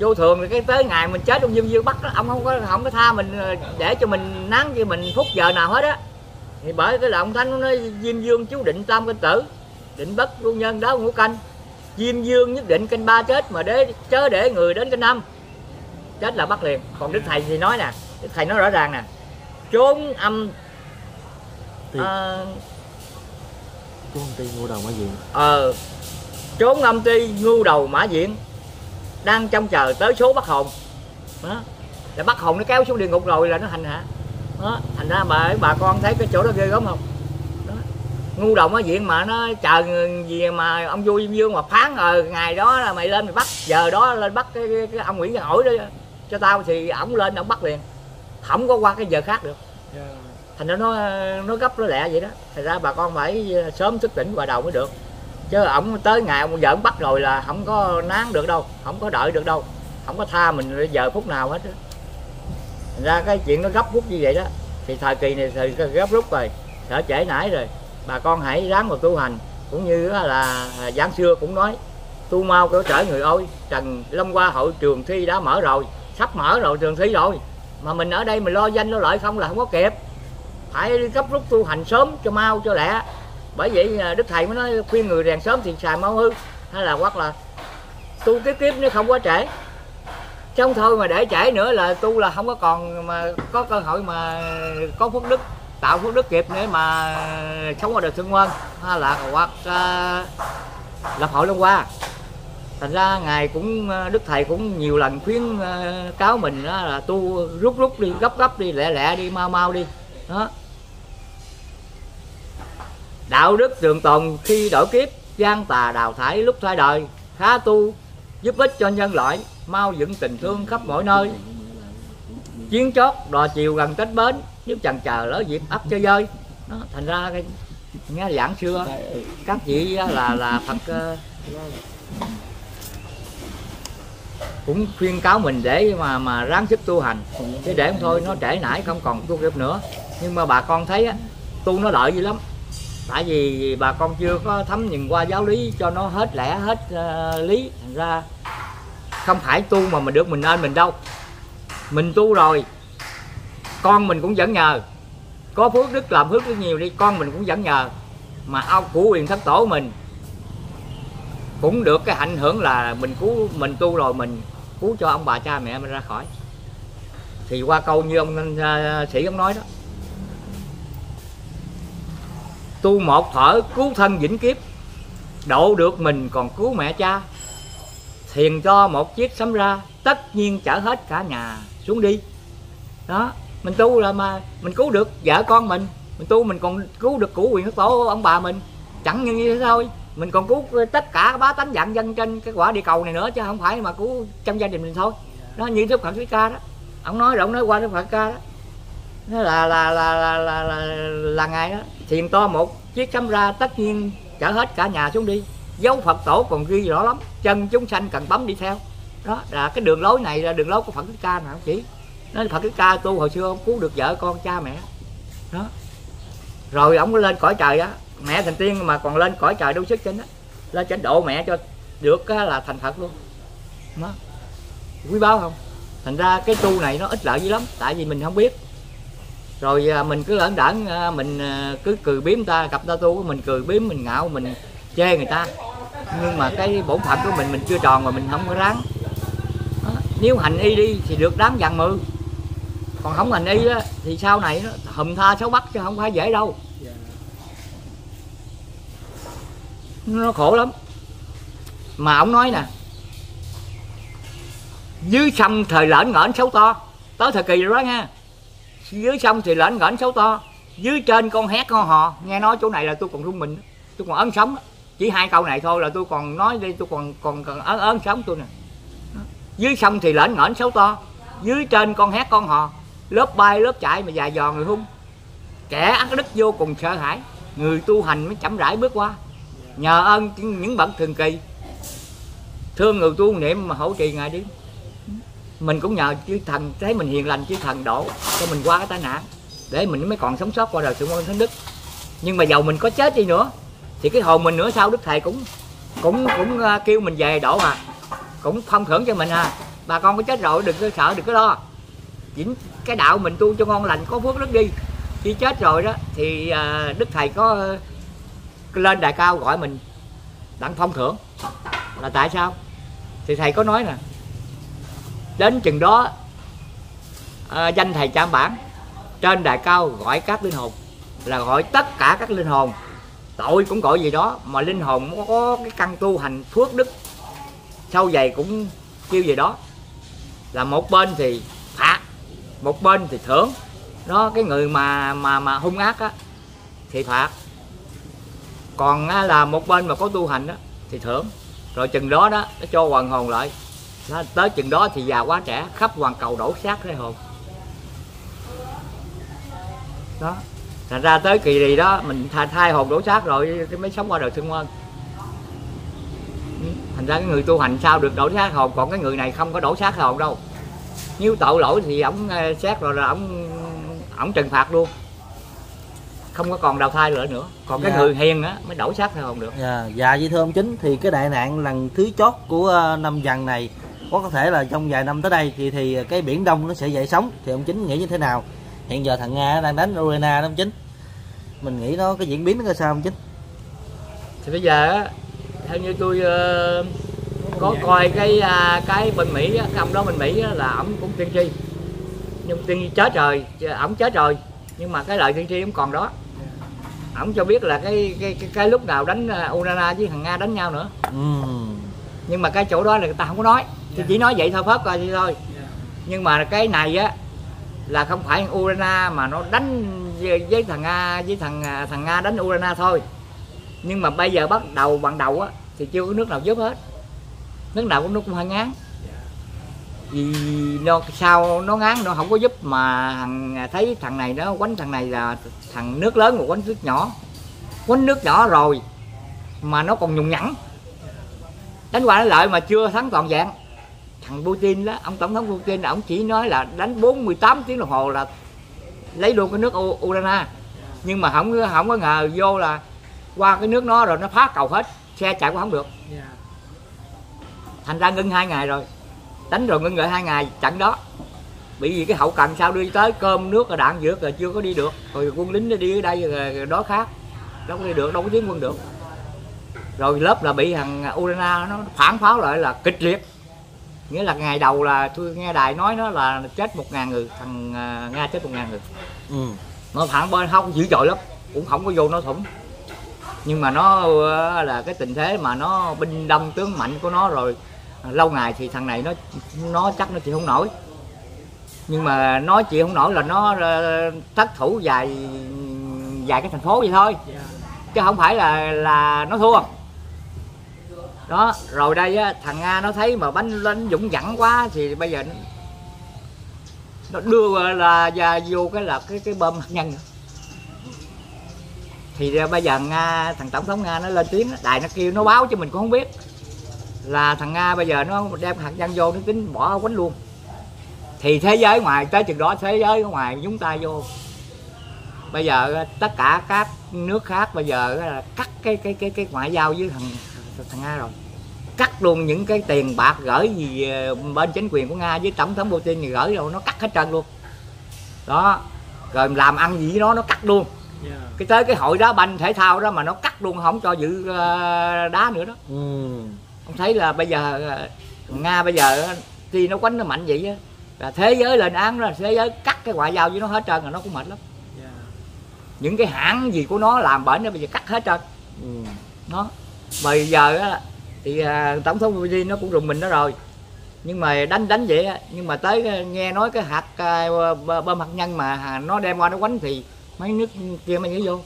Speaker 1: Vô thường thì cái tới ngày mình chết ông dương dương bắt đó, ông không có không có tha mình ờ, để cho mình nán cho mình phút giờ nào hết á. Thì bởi cái là ông thánh nó nói diêm dương chú định tam canh tử định bất lưu nhân đó ngũ canh. Diêm dương nhất định canh ba chết mà để chớ để người đến canh năm. Chết là bắt liền. Còn đức thầy thì nói nè đức thầy nói rõ ràng nè trốn âm à,
Speaker 3: Chú công ty mua đầu mở diện.
Speaker 1: ờ trốn âm ti ngu đầu mã diện đang trông chờ tới số bắt hồn đó. Là bắt hồn nó kéo xuống địa ngục rồi là nó hành hạ. Đó. Thành ra bà bà con thấy cái chỗ đó ghê gớm không? Đó. ngu đầu mã diện mà nó chờ gì mà ông Diêm dương mà phán ờ ngày đó là mày lên mày bắt giờ đó lên bắt cái, cái, cái ông nguyễn văn ổi đó cho tao thì ổng lên ổng bắt liền. Không có qua cái giờ khác được. Thành ra nó nó gấp nó lẹ vậy đó. Thành ra bà con phải sớm thức tỉnh và đầu mới được chứ ổng tới ngày ông vợ bắt rồi là không có nán được đâu, không có đợi được đâu, không có tha mình giờ phút nào hết thành ra cái chuyện nó gấp rút như vậy đó, thì thời kỳ này thì gấp rút rồi, sợ trễ nãy rồi. Bà con hãy ráng vào tu hành, cũng như là giảng xưa cũng nói, tu mau cỡ trở người ôi, trần lâm qua hội trường thi đã mở rồi, sắp mở rồi trường thi rồi. Mà mình ở đây mình lo danh lo lợi không là không có kịp. Phải gấp rút tu hành sớm cho mau cho lẹ bởi vậy à, đức thầy mới nói khuyên người rèn sớm thì xài mau hư. Hay là hoặc là tu tiếp kiếp nếu không quá trễ. Chứ thôi mà để trễ nữa là tu là không có còn mà có cơ hội mà có phước đức tạo phước đức kịp để mà sống qua đời thương quân. Hay là hoặc uh, lập hội luôn qua thành ra ngài cũng à, đức thầy cũng nhiều lần khuyến cáo mình đó là tu rút rút đi gấp gấp đi lẹ lẹ đi mau mau đi. Đó đạo đức trường tồn khi đổi kiếp gian tà đào thải lúc thay đời khá tu giúp ích cho nhân loại mau dựng tình thương khắp mọi nơi. Chiến chót đò chiều gần tết bến nếu chần chờ lỡ dịp ấp cho dơi. Đó, thành ra cái nghe giảng xưa các vị là là phật cũng khuyên cáo mình để mà mà ráng sức tu hành. Chứ để không thôi nó trễ nải không còn tu kịp nữa. Nhưng mà bà con thấy á, tu nó lợi gì lắm tại vì bà con chưa có thấm nhìn qua giáo lý cho nó hết lẽ hết uh, lý. Thành ra không phải tu mà mình được mình nên mình đâu. Mình tu rồi con mình cũng vẫn nhờ. Có phước đức làm phước đức nhiều đi con mình cũng vẫn nhờ. Mà ao của quyền thất tổ mình cũng được cái ảnh hưởng là mình cứu mình tu rồi mình cứu cho ông bà cha mẹ mình ra khỏi. Thì qua câu như ông uh, sĩ ông nói đó tu một thở cứu thân vĩnh kiếp. Độ được mình còn cứu mẹ cha. Thiền cho một chiếc sấm ra tất nhiên chở hết cả nhà xuống đi. Đó mình tu là mà mình cứu được vợ con mình. Mình tu mình còn cứu được củ quyền thất tổ ông bà mình. Chẳng như thế thôi. Mình còn cứu tất cả bá tánh dạng dân trên cái quả địa cầu này nữa chứ không phải mà cứu trong gia đình mình thôi. Đó như đức phật thích ca đó. Ông nói rồi ông nói qua đức phật ca đó. Nó là là là là là là, là ngài đó thiền to một chiếc sấm ra tất nhiên chở hết cả nhà xuống đi. Dấu phật tổ còn ghi rõ lắm chân chúng sanh cần bấm đi theo. Đó là cái đường lối này là đường lối của phật thích ca mà chỉ nói phật thích ca tu hồi xưa ông cứu được vợ con cha mẹ. Đó. Rồi ông có lên cõi trời á mẹ thành tiên mà còn lên cõi trời đâu sức trên đó lên trên độ mẹ cho được á, là thành phật luôn. Đó. Quý báo không? Thành ra cái tu này nó ích lợi dữ lắm tại vì mình không biết rồi à, mình cứ lỡn đỡn à, mình à, cứ cười biếm ta gặp ta tu mình cười biếm mình ngạo mình chê người ta. Nhưng mà cái bổn phận của mình mình chưa tròn mà mình không có ráng. Đó. nếu hành y đi thì được đáng vàng mười còn không hành y đó, thì sau này nó hùm tha xấu bắt chứ không phải dễ đâu. Nó khổ lắm. Mà ông nói nè dưới sông thời lỡn ngỡn xấu to tới thời kỳ rồi đó nha dưới sông thì lệnh ngẩn xấu to. Dưới trên con hét con hò. Nghe nói chỗ này là tôi còn rung mình. Tôi còn ấn sống chỉ hai câu này thôi là tôi còn nói đi, tôi còn còn còn ấn ấn sống tôi nè. Dưới sông thì lệnh ngẩn xấu to. Dưới trên con hét con hò. Lớp bay, lớp chạy mà dài dò người hung. Kẻ ác đức vô cùng sợ hãi. Người tu hành mới chậm rãi bước qua. Nhờ ơn những bậc thường kỳ. Thương người tu niệm mà hỗ trì ngài đi mình cũng nhờ chư thần thấy mình hiền lành chư thần đổ cho mình qua cái tai nạn để mình mới còn sống sót qua đời sự quan thánh đức. Nhưng mà dầu mình có chết đi nữa thì cái hồn mình nữa sau đức thầy cũng cũng cũng uh, kêu mình về đổ mà cũng phong thưởng cho mình à. Bà con có chết rồi đừng có sợ đừng có lo. Chỉ cái đạo mình tu cho ngon lành có phước đức đi. Khi chết rồi đó thì uh, đức thầy có uh, lên đại cao gọi mình đặng phong thưởng. Là tại sao? Thì thầy có nói nè đến chừng đó à, danh thầy trang bản trên đài cao gọi các linh hồn là gọi tất cả các linh hồn. Tội cũng gọi gì đó mà linh hồn có cái căn tu hành phước đức sâu dày cũng kêu gì đó. Là một bên thì phạt một bên thì thưởng. Đó cái người mà mà mà hung ác á thì phạt. Còn á, là một bên mà có tu hành đó thì thưởng. Rồi chừng đó đó nó cho hoàn hồn lại đó, tới chừng đó thì già quá trẻ khắp hoàn cầu đổ xác thế hồn. Đó. Thành ra tới kỳ gì đó mình thay, thay hồn đổ xác rồi cái mới sống qua đời thương ơn thành ra cái người tu hành sao được đổ xác hồn còn cái người này không có đổ xác hồn đâu. Nếu tội lỗi thì ổng ờ, xét rồi là ổng ổng trừng phạt luôn. Không có còn đào thai nữa nữa. Còn cái
Speaker 3: Dạ.
Speaker 1: người hiền á mới đổ xác hồn được.
Speaker 3: Dạ, dạ vậy thưa ông chính thì cái đại nạn lần thứ chót của ờ, năm dần này có thể là trong vài năm tới đây thì thì cái biển đông nó sẽ dậy sóng. Thì ông chính nghĩ như thế nào? Hiện giờ thằng nga đang đánh ukraine đó ông chính. Mình nghĩ nó cái diễn biến nó ra sao ông chính?
Speaker 1: Thì bây giờ theo như tôi ờ, có coi cái à, cái bên mỹ cái ông đó bên mỹ là ổng cũng tiên tri. Nhưng tiên tri chết rồi ổng chết rồi nhưng mà cái lời tiên tri ổng còn đó. Ổng cho biết là cái cái cái, cái lúc nào đánh à, Ukraine với thằng nga đánh nhau nữa.
Speaker 3: Ừ.
Speaker 1: nhưng mà cái chỗ đó là người ta không có nói thì chỉ nói vậy thôi phớt coi vậy thôi.
Speaker 4: Dạ.
Speaker 1: nhưng mà cái này á là không phải Ukraine mà nó đánh với, thằng Nga với thằng à, thằng Nga đánh Ukraine thôi. Nhưng mà bây giờ bắt đầu ban đầu á thì chưa có nước nào giúp hết. Nước nào cũng nó cũng hơi ngán. Vì nó sao nó ngán nó không có giúp mà thằng thấy thằng này nó quánh thằng này là thằng nước lớn mà quánh nước nhỏ. Quánh nước nhỏ rồi mà nó còn nhùng nhẵn. Đánh qua đánh lợi mà chưa thắng toàn dạng thằng Putin đó ông tổng thống Putin ông chỉ nói là đánh 48 tiếng đồng hồ là lấy luôn cái nước Ukraine. Nhưng mà không không có ngờ vô là qua cái nước nó rồi nó phá cầu hết xe chạy cũng không được.
Speaker 4: Dạ.
Speaker 1: thành ra ngưng hai ngày rồi. Đánh rồi ngưng lại hai ngày trận đó. Bị vì cái hậu cần sao đi tới cơm nước rồi đạn dược rồi chưa có đi được. Rồi quân lính nó đi ở đây rồi, đó khác. Đâu có đi được đâu có tiến quân được. Rồi lớp là bị thằng Ukraine nó phản pháo lại là kịch liệt nghĩa là ngày đầu là tôi nghe đài nói nó là chết một ngàn người thằng à, nga chết một ngàn người.
Speaker 3: Ừ.
Speaker 1: nó phản bên không dữ dội lắm cũng không có vô nó thủng. Nhưng mà nó ờ, là cái tình thế mà nó binh đông tướng mạnh của nó rồi à, lâu ngày thì thằng này nó nó chắc nó chịu không nổi. Nhưng mà nó chịu không nổi là nó thất thủ vài vài cái thành phố vậy thôi.
Speaker 4: Dạ.
Speaker 1: chứ không phải là là nó thua đó rồi đây á, thằng nga nó thấy mà bánh lên dũng dẳng quá thì bây giờ nó, nó đưa là và vô cái là cái cái bơm hạt <laughs> nhân. Thì bây giờ nga thằng tổng thống nga nó lên tiếng đài nó kêu nó báo chứ mình cũng không biết. Là thằng nga bây giờ nó đem hạt nhân vô nó tính bỏ quánh luôn. Thì thế giới ngoài tới chừng đó thế giới ngoài chúng ta vô. Bây giờ tất cả các nước khác bây giờ là cắt cái cái cái cái ngoại giao với thằng thằng nga rồi cắt luôn những cái tiền bạc gửi gì ờ, bên chính quyền của nga với tổng thống putin thì gửi rồi nó cắt hết trơn luôn. Đó rồi làm ăn gì với nó nó cắt luôn.
Speaker 4: Dạ.
Speaker 1: cái tới cái hội đá banh thể thao đó mà nó cắt luôn không cho dự ờ, đá nữa đó.
Speaker 3: Ừ.
Speaker 1: ông thấy là bây giờ ờ, nga bây giờ khi nó quánh nó mạnh vậy á là thế giới lên án đó thế giới cắt cái ngoại giao với nó hết trơn rồi nó cũng mệt lắm. Những cái hãng gì của nó làm bệnh nó bây giờ cắt hết trơn.
Speaker 3: Ừ.
Speaker 1: nó bây giờ á thì à, tổng thống Putin nó cũng rùng mình đó rồi. Nhưng mà đánh đánh vậy á nhưng mà tới à, nghe nói cái hạt à, bom hạt nhân mà à, nó đem qua nó quánh thì mấy nước kia mới nghĩ vô.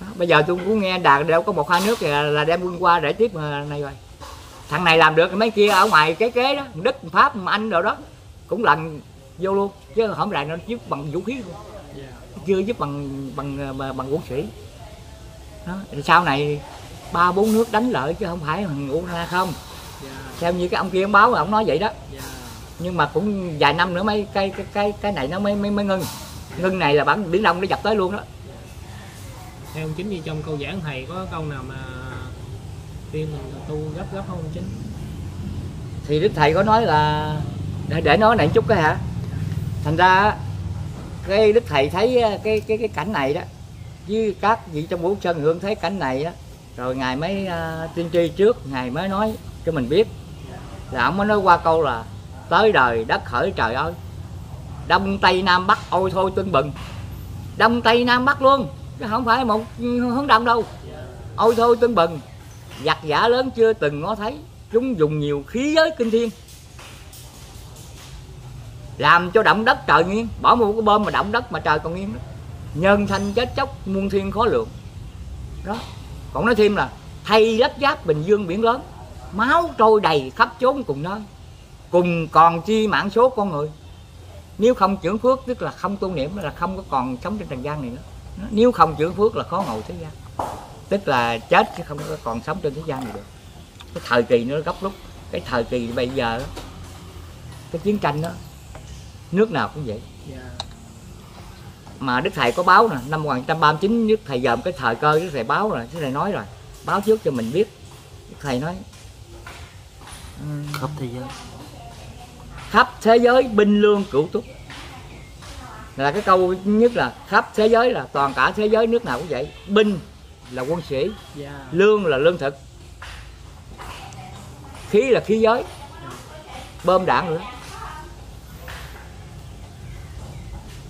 Speaker 1: Đó, bây giờ tôi cũng nghe đà đều có một hai nước là, là đem quân qua để tiếp mà này rồi. Thằng này làm được mấy kia ở ngoài kế kế đó đức pháp anh rồi đó cũng lần vô luôn. Chứ không lại nó giúp bằng vũ khí luôn. Chưa giúp bằng bằng bằng, bằng quân sĩ. Đó. sau này ba bốn nước đánh lợi chứ không phải thằng Ukraine không
Speaker 4: Dạ.
Speaker 1: theo như cái ông kia ông báo ông nói vậy đó
Speaker 4: Dạ.
Speaker 1: nhưng mà cũng vài năm nữa mấy cái cái cái cái này nó mới mới, mới ngưng ngưng này là bản biển đông nó dập tới luôn đó
Speaker 4: theo ông chính như trong câu giảng thầy có câu nào mà khuyên mình tu gấp gấp không ông chính
Speaker 1: thì đức thầy có nói là để, để nói này chút cái hả thành ra cái đức thầy thấy cái cái cái cảnh này đó với các vị trong vũ sơn hương thấy cảnh này đó rồi ngài mới uh, tiên tri trước ngài mới nói cho mình biết. Là ông mới nói qua câu là tới đời đất khởi trời ơi đông tây nam bắc ôi thôi tưng bừng. Đông tây nam bắc luôn chứ không phải một hướng đông đâu. Ôi thôi tưng bừng giặc giả lớn chưa từng ngó thấy chúng dùng nhiều khí giới kinh thiên. Làm cho động đất trời nghiêng bỏ một cái bơm mà động đất mà trời còn nghiêng đó. Nhân thanh chết chóc muôn thiên khó lượng đó còn nói thêm là thay lắp giáp bình dương biển lớn máu trôi đầy khắp chốn cùng nơi cùng còn chi mạng số con người. Nếu không trưởng phước tức là không tu niệm là không có còn sống trên trần gian này nữa. Nếu không trưởng phước là khó ngồi thế gian. Tức là chết chứ không có còn sống trên thế gian này được. Cái thời kỳ nó gấp rút cái thời kỳ bây giờ đó, cái chiến tranh đó nước nào cũng vậy.
Speaker 4: Yeah
Speaker 1: mà đức thầy có báo nè năm 1939 đức thầy dòm cái thời cơ đức thầy báo rồi đức thầy nói rồi báo trước cho mình biết. Đức thầy nói
Speaker 3: khắp thế giới.
Speaker 1: khắp thế giới binh lương cửu túc. Là cái câu nhất là khắp thế giới là toàn cả thế giới nước nào cũng vậy. Binh là quân sĩ
Speaker 4: Dạ.
Speaker 1: lương là lương thực khí là khí giới bơm đạn nữa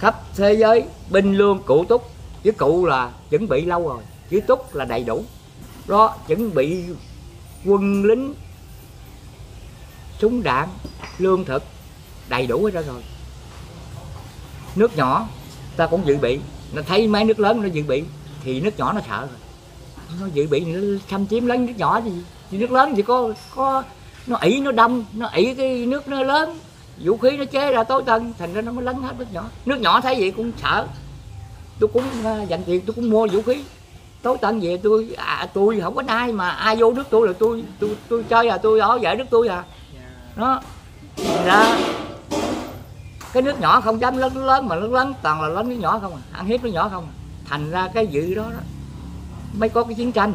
Speaker 1: khắp thế giới binh lương cụ túc. Chứ cụ là chuẩn bị lâu rồi chứ túc là đầy đủ. Đó chuẩn bị quân lính súng đạn lương thực đầy đủ hết rồi. Nước nhỏ ta cũng dự bị. Nó thấy mấy nước lớn nó dự bị thì nước nhỏ nó sợ rồi. Nó dự bị nó xâm chiếm lấy nước nhỏ thì, thì nước lớn thì có có nó ỷ nó đông nó ỷ cái nước nó lớn vũ khí nó chế ra tối tân thành ra nó mới lấn hết nước nhỏ. Nước nhỏ thấy vậy cũng sợ. Tôi cũng uh, dành tiền tôi cũng mua vũ khí. Tối tân về tôi à, tôi không có ai mà ai vô nước tôi là tôi tôi tôi chơi à tôi ở giải nước tôi à. Nó Thành ra cái nước nhỏ không dám lớn lớn mà lớn lớn toàn là lớn nước nhỏ không à ăn hiếp nước nhỏ không à. thành ra cái dự đó, đó mới có cái chiến tranh.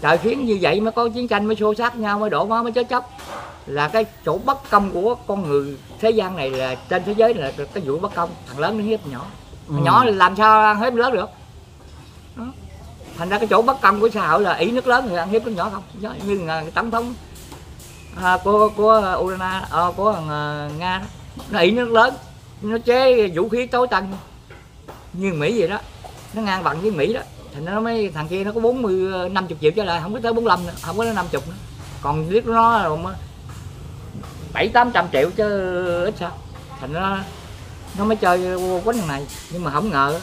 Speaker 1: Trời khiến như vậy mới có chiến tranh mới xô xát nhau mới đổ máu mới chết chóc là cái chỗ bất công của con người thế gian này là trên thế giới là cái vụ bất công thằng lớn nó hiếp nhỏ.
Speaker 3: Ừ.
Speaker 1: Thằng nhỏ làm sao ăn hiếp lớn được? Đó. thành ra cái chỗ bất công của xã hội là ý nước lớn thì ăn hiếp nước nhỏ không? Như là tổng thống à, của của Ukraine à, của thằng, à, nga đó nó ý nước lớn nó chế vũ khí tối tân như mỹ vậy đó. Nó ngang bằng với mỹ đó. Thành nó mới thằng kia nó có 40 50 triệu trở lại không có tới 45 nữa không có tới 50 nữa. Còn biết nó bảy tám trăm triệu chứ ít sao. Thành ra nó mới chơi quánh thằng này. Nhưng mà không ngờ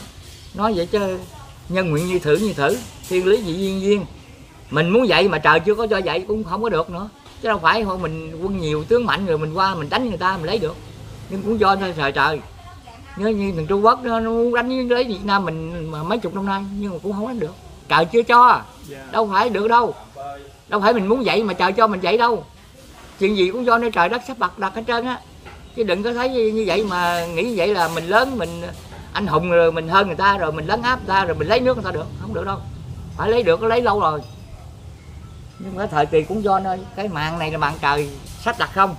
Speaker 1: nói vậy chứ nhân nguyện như thử như thử. Thiên lý dị duyên duyên. Mình muốn dạy mà trời chưa có cho dạy cũng không có được nữa. Chứ đâu phải thôi mình quân nhiều tướng mạnh rồi mình qua mình đánh người ta mình lấy được. Nhưng cũng do trời trời. Như, như thằng Trung Quốc nó, nó muốn đánh lấy Việt Nam mình mà mấy chục năm nay nhưng mà cũng không đánh được. Trời chưa cho. Đâu phải được đâu. Đâu phải mình muốn dạy mà trời cho mình dạy đâu chuyện gì cũng do nơi trời đất sắp đặt đặt hết trơn á. Chứ đừng có thấy như, vậy mà nghĩ vậy là mình lớn mình anh hùng rồi mình hơn người ta rồi mình lấn áp người ta rồi mình lấy nước người ta được. Không được đâu. Phải lấy được có lấy lâu rồi. Nhưng mà thời kỳ cũng do nơi cái mạng này là mạng trời sắp đặt không?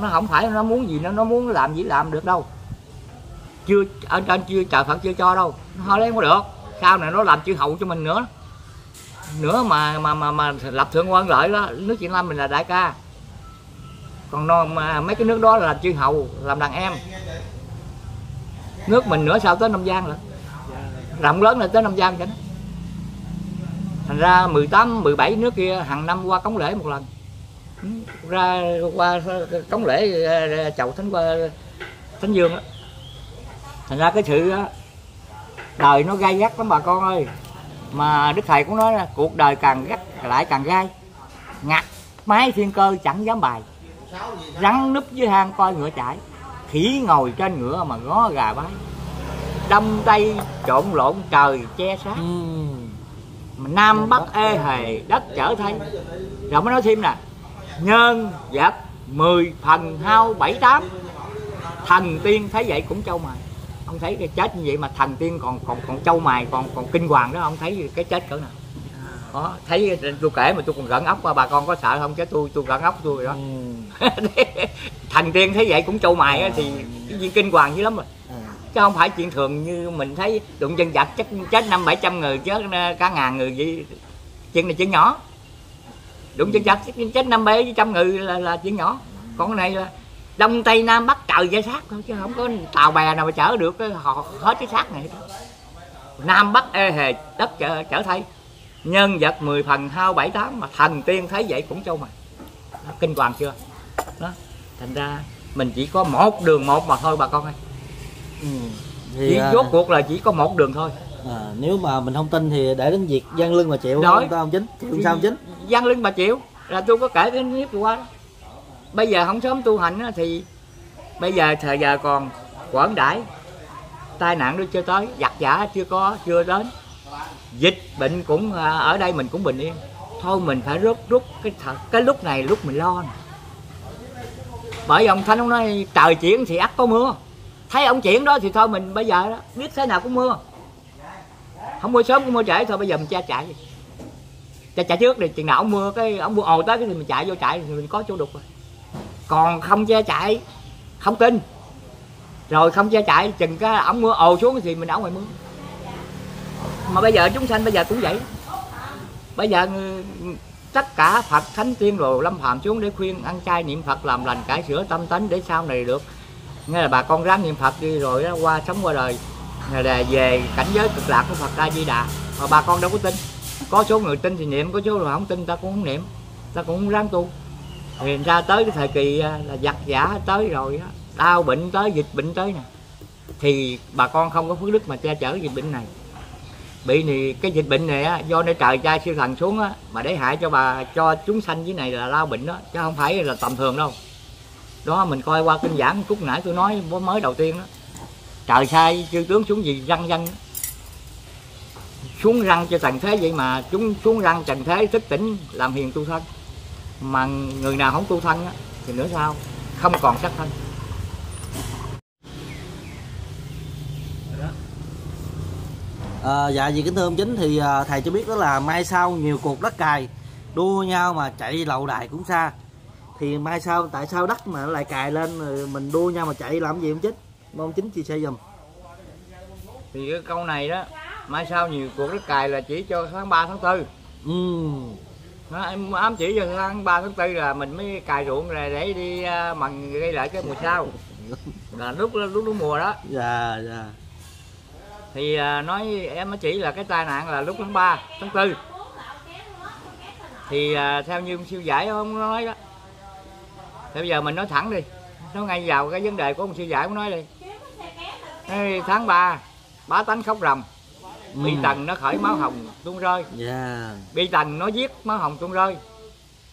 Speaker 1: Nó không phải nó muốn gì nó nó muốn làm gì làm được đâu. Chưa ở trên chưa trời phật chưa cho đâu. Nó lấy không có được. Sau này nó làm chư hậu cho mình nữa. Nữa mà mà mà mà lập thượng quan lợi đó nước Việt Nam mình là đại ca còn nó mà mấy cái nước đó là chư hầu làm đàn em. Nước mình nữa sao tới Nam Giang rồi rộng lớn là tới Nam Giang cho nó. Thành ra 18 17 nước kia hàng năm qua cống lễ một lần. Ừ, ra qua cống lễ ờ, ờ, chầu thánh qua thánh dương đó. thành ra cái sự đó, đời nó gai gắt lắm bà con ơi. Mà đức thầy cũng nói là cuộc đời càng gắt lại càng gai. Ngặt máy thiên cơ chẳng dám bài rắn núp dưới hang coi ngựa chạy. Khỉ ngồi trên ngựa mà ngó gà bái đông tây trộn lộn trời che sát.
Speaker 3: Ừ.
Speaker 1: mà nam bắc ê hề đất trở thay rồi mới nói thêm nè. Nhân vật mười phần hao bảy tám. Thần tiên thấy vậy cũng châu mày ông thấy cái chết như vậy mà thần tiên còn còn còn châu mày còn còn kinh hoàng đó ông thấy cái chết cỡ nào đó thấy tôi kể mà tôi còn gẫn ốc bà con có sợ không? Chứ tôi tôi gẫn ốc tôi rồi đó.
Speaker 3: Ừ. <laughs>
Speaker 1: thần tiên thấy vậy cũng châu mày á, thì cái gì kinh hoàng dữ lắm rồi.
Speaker 3: À.
Speaker 1: chứ không phải chuyện thường như mình thấy đụng chân giặc chết chết năm bảy trăm người chết cả ngàn người vậy. Chuyện này chuyện nhỏ. Đụng chân giặc chết- năm bảy trăm người là, là chuyện nhỏ. Còn cái này là đông tây nam bắc trời ra sát thôi chứ không có tàu bè nào mà chở được cái họ hết cái xác này. Nam bắc ê hề đất trở, trở thay nhân vật 10 phần hao bảy tám mà thần tiên thấy vậy cũng châu mày. Đó, kinh hoàng chưa? Đó thành ra mình chỉ có một đường một mà thôi bà con ơi.
Speaker 3: Ừ.
Speaker 1: chỉ
Speaker 3: Thì, à,
Speaker 1: rốt cuộc là chỉ có một đường thôi.
Speaker 3: à, nếu mà mình không tin thì để đến việc gian lưng mà chịu
Speaker 1: Rồi.
Speaker 3: không ta ông chính chịu sao ông chính
Speaker 1: văn linh bà chịu là tôi có kể cái clip vừa qua đó. Bây giờ không sớm tu hành á, thì bây giờ thời giờ còn quẩn đãi tai nạn nó chưa tới giặc giả chưa có chưa đến dịch bệnh cũng à, ở đây mình cũng bình yên. Thôi mình phải rút rút cái thật cái lúc này lúc mình lo nè. Bởi ông thánh ông nói, trời chuyển thì ắt có mưa. Thấy ông chuyển đó thì thôi mình bây giờ đó, biết thế nào cũng mưa. Không mưa sớm cũng mưa trễ, thôi bây giờ mình cha chạy cha chạy trước thì chừng nào ông mưa cái, ông mưa ồ tới cái thì mình chạy vô chạy thì mình có chỗ đục rồi. Còn không che chạy không tin. Rồi không che chạy chừng cái ông mưa ồ xuống thì mình ở ngoài mưa mà bây giờ chúng sanh bây giờ cũng vậy. Bây giờ ừ, tất cả phật thánh tiên rồi lâm phàm xuống để khuyên ăn chay niệm phật làm lành cải sửa tâm tánh để sau này được. Nghe là bà con ráng niệm phật đi rồi đó, qua sống qua đời. Là về cảnh giới cực lạc của phật a di đà mà bà con đâu có tin. Có số người tin thì niệm có số người không tin ta cũng không niệm. Ta cũng không ráng tu. Thì ra tới cái thời kỳ à, là giặc giả tới rồi đó, đau bệnh tới dịch bệnh tới nè. Thì bà con không có phước đức mà che chở dịch bệnh này bị thì cái dịch bệnh này á do nơi trời cha siêu thần xuống á mà để hại cho bà cho chúng sanh dưới này là lao bệnh đó chứ không phải là tầm thường đâu. Đó mình coi qua kinh giảng lúc nãy tôi nói mới đầu tiên đó. Trời sai chư tướng xuống gì răng răng. Xuống răng cho trần thế vậy mà chúng xuống răng trần thế thức tỉnh làm hiền tu thân. Mà người nào không tu thân á, thì nữa sao? Không còn sắc thân.
Speaker 3: À, dạ vì kính thưa ông chính thì à, thầy cho biết đó là mai sau nhiều cuộc đất cài đua nhau mà chạy lậu đài cũng xa. Thì mai sau tại sao đất mà nó lại cài lên rồi mình đua nhau mà chạy làm gì ông chính? Mong chính chia sẻ giùm.
Speaker 1: Thì cái câu này đó mai sau nhiều cuộc đất cài là chỉ cho tháng 3 tháng 4
Speaker 3: ừ.
Speaker 1: Nó em ám chỉ cho tháng 3 tháng 4 là mình mới cài ruộng rồi để đi à, mần gây lại cái mùa sau. <laughs> Là lúc lúc lúc mùa đó.
Speaker 3: Dạ dạ
Speaker 1: thì à, nói em mới chỉ là cái tai nạn là lúc tháng 3 tháng 4 thì à, theo như ông siêu giải ông nói đó thì bây giờ mình nói thẳng đi nói ngay vào cái vấn đề của ông siêu giải ông nói đi. Nói tháng 3 bá tánh khóc rầm bị
Speaker 3: Ừ.
Speaker 1: tần nó khởi máu hồng tuôn rơi.
Speaker 3: Dạ.
Speaker 1: Bị tần nó giết máu hồng tuôn rơi.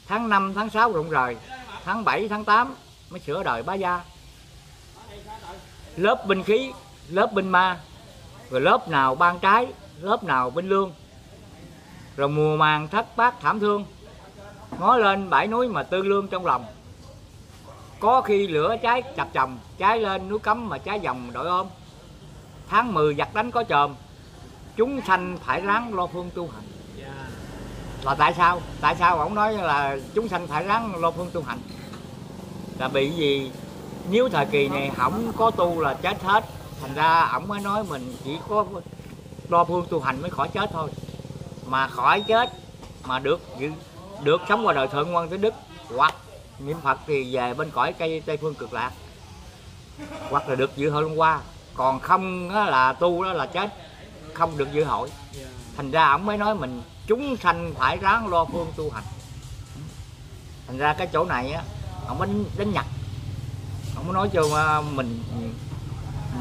Speaker 1: Tháng 5 tháng 6 rụng rời tháng 7 tháng 8 mới sửa đời bá gia. Lớp binh khí lớp binh ma rồi lớp nào ban trái, lớp nào binh lương. Rồi mùa màng thất bát thảm thương. Ngó lên bãi núi mà tư lương trong lòng. Có khi lửa cháy chập chồng cháy lên núi cấm mà cháy dòng đội ôm. Tháng 10 giặc đánh có chòm chúng sanh phải ráng lo phương tu hành. Là tại sao? Tại sao ông nói là chúng sanh phải ráng lo phương tu hành? Là bị gì? Nếu thời kỳ này không có tu là chết hết thành ra ổng mới nói mình chỉ có lo phương tu hành mới khỏi chết thôi. Mà khỏi chết mà được dự- được sống qua đời thượng quan tới đức, hoặc niệm phật thì về bên cõi cây tây phương cực lạc. Hoặc là được dự hội hôm qua còn không là tu đó là chết, không được dự hội. Thành ra ổng mới nói mình chúng sanh phải ráng lo phương tu hành. Thành ra cái chỗ này á, ổng mới đánh nhặt. Ổng mới nói cho à, mình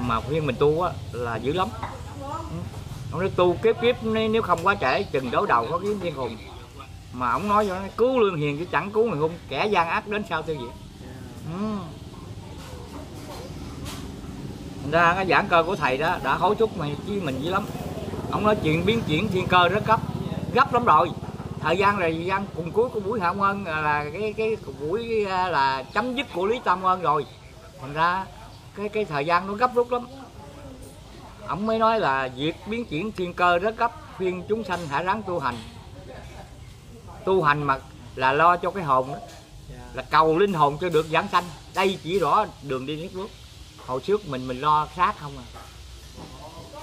Speaker 1: mà khuyên mình tu á, là dữ lắm. Ừ. Ông nói tu kiếp kiếp, nếu nếu không quá trễ, chừng đối đầu có kiếm thiên hùng mà ông nói cho nó cứu lương hiền chứ chẳng cứu người hung, kẻ gian ác đến sau tiêu diệt ừ. Thành ra cái giảng cơ của thầy đó, đã hối thúc mày với mình dữ lắm. Ông nói chuyện biến chuyển thiên cơ rất gấp gấp lắm rồi. Thời gian là thời gian cùng cuối của buổi hạ ơn là cái cái buổi à, là chấm dứt của lý tam ơn rồi. Thành ra cái cái thời gian nó gấp rút lắm. Ông mới nói là việc biến chuyển thiên cơ rất gấp khuyên chúng sanh hãy ráng tu hành. Tu hành mà là lo cho cái hồn đó.
Speaker 4: Dạ.
Speaker 1: Là cầu linh hồn cho được giảng sanh. Đây chỉ rõ đường đi nước bước. Hồi trước mình mình lo sát không à.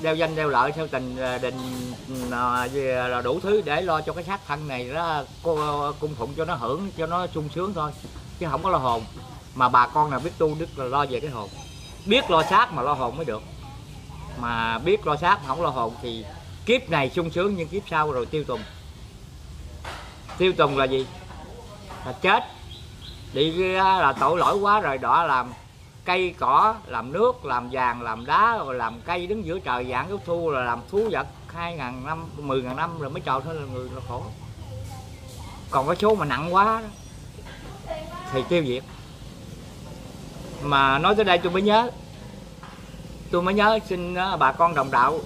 Speaker 1: Đeo danh đeo lợi theo tình à, định à, gì là đủ thứ để lo cho cái xác thân này đó cô cung phụng cho nó hưởng cho nó sung sướng thôi. Chứ không có lo hồn. Mà bà con nào biết tu đức là lo về cái hồn biết lo xác mà lo hồn mới được. Mà biết lo xác mà không lo hồn thì kiếp này sung sướng nhưng kiếp sau rồi tiêu tùng. Tiêu tùng là gì? Là chết. Đi là tội lỗi quá rồi đó làm cây cỏ làm nước làm vàng làm đá rồi làm cây đứng giữa trời dạng cái thu là làm thú vật hai ngàn năm mười ngàn năm rồi mới trò thôi là người là khổ. Còn cái số mà nặng quá đó, thì tiêu diệt mà nói tới đây tôi mới nhớ. Tôi mới nhớ xin ờ, bà con đồng đạo.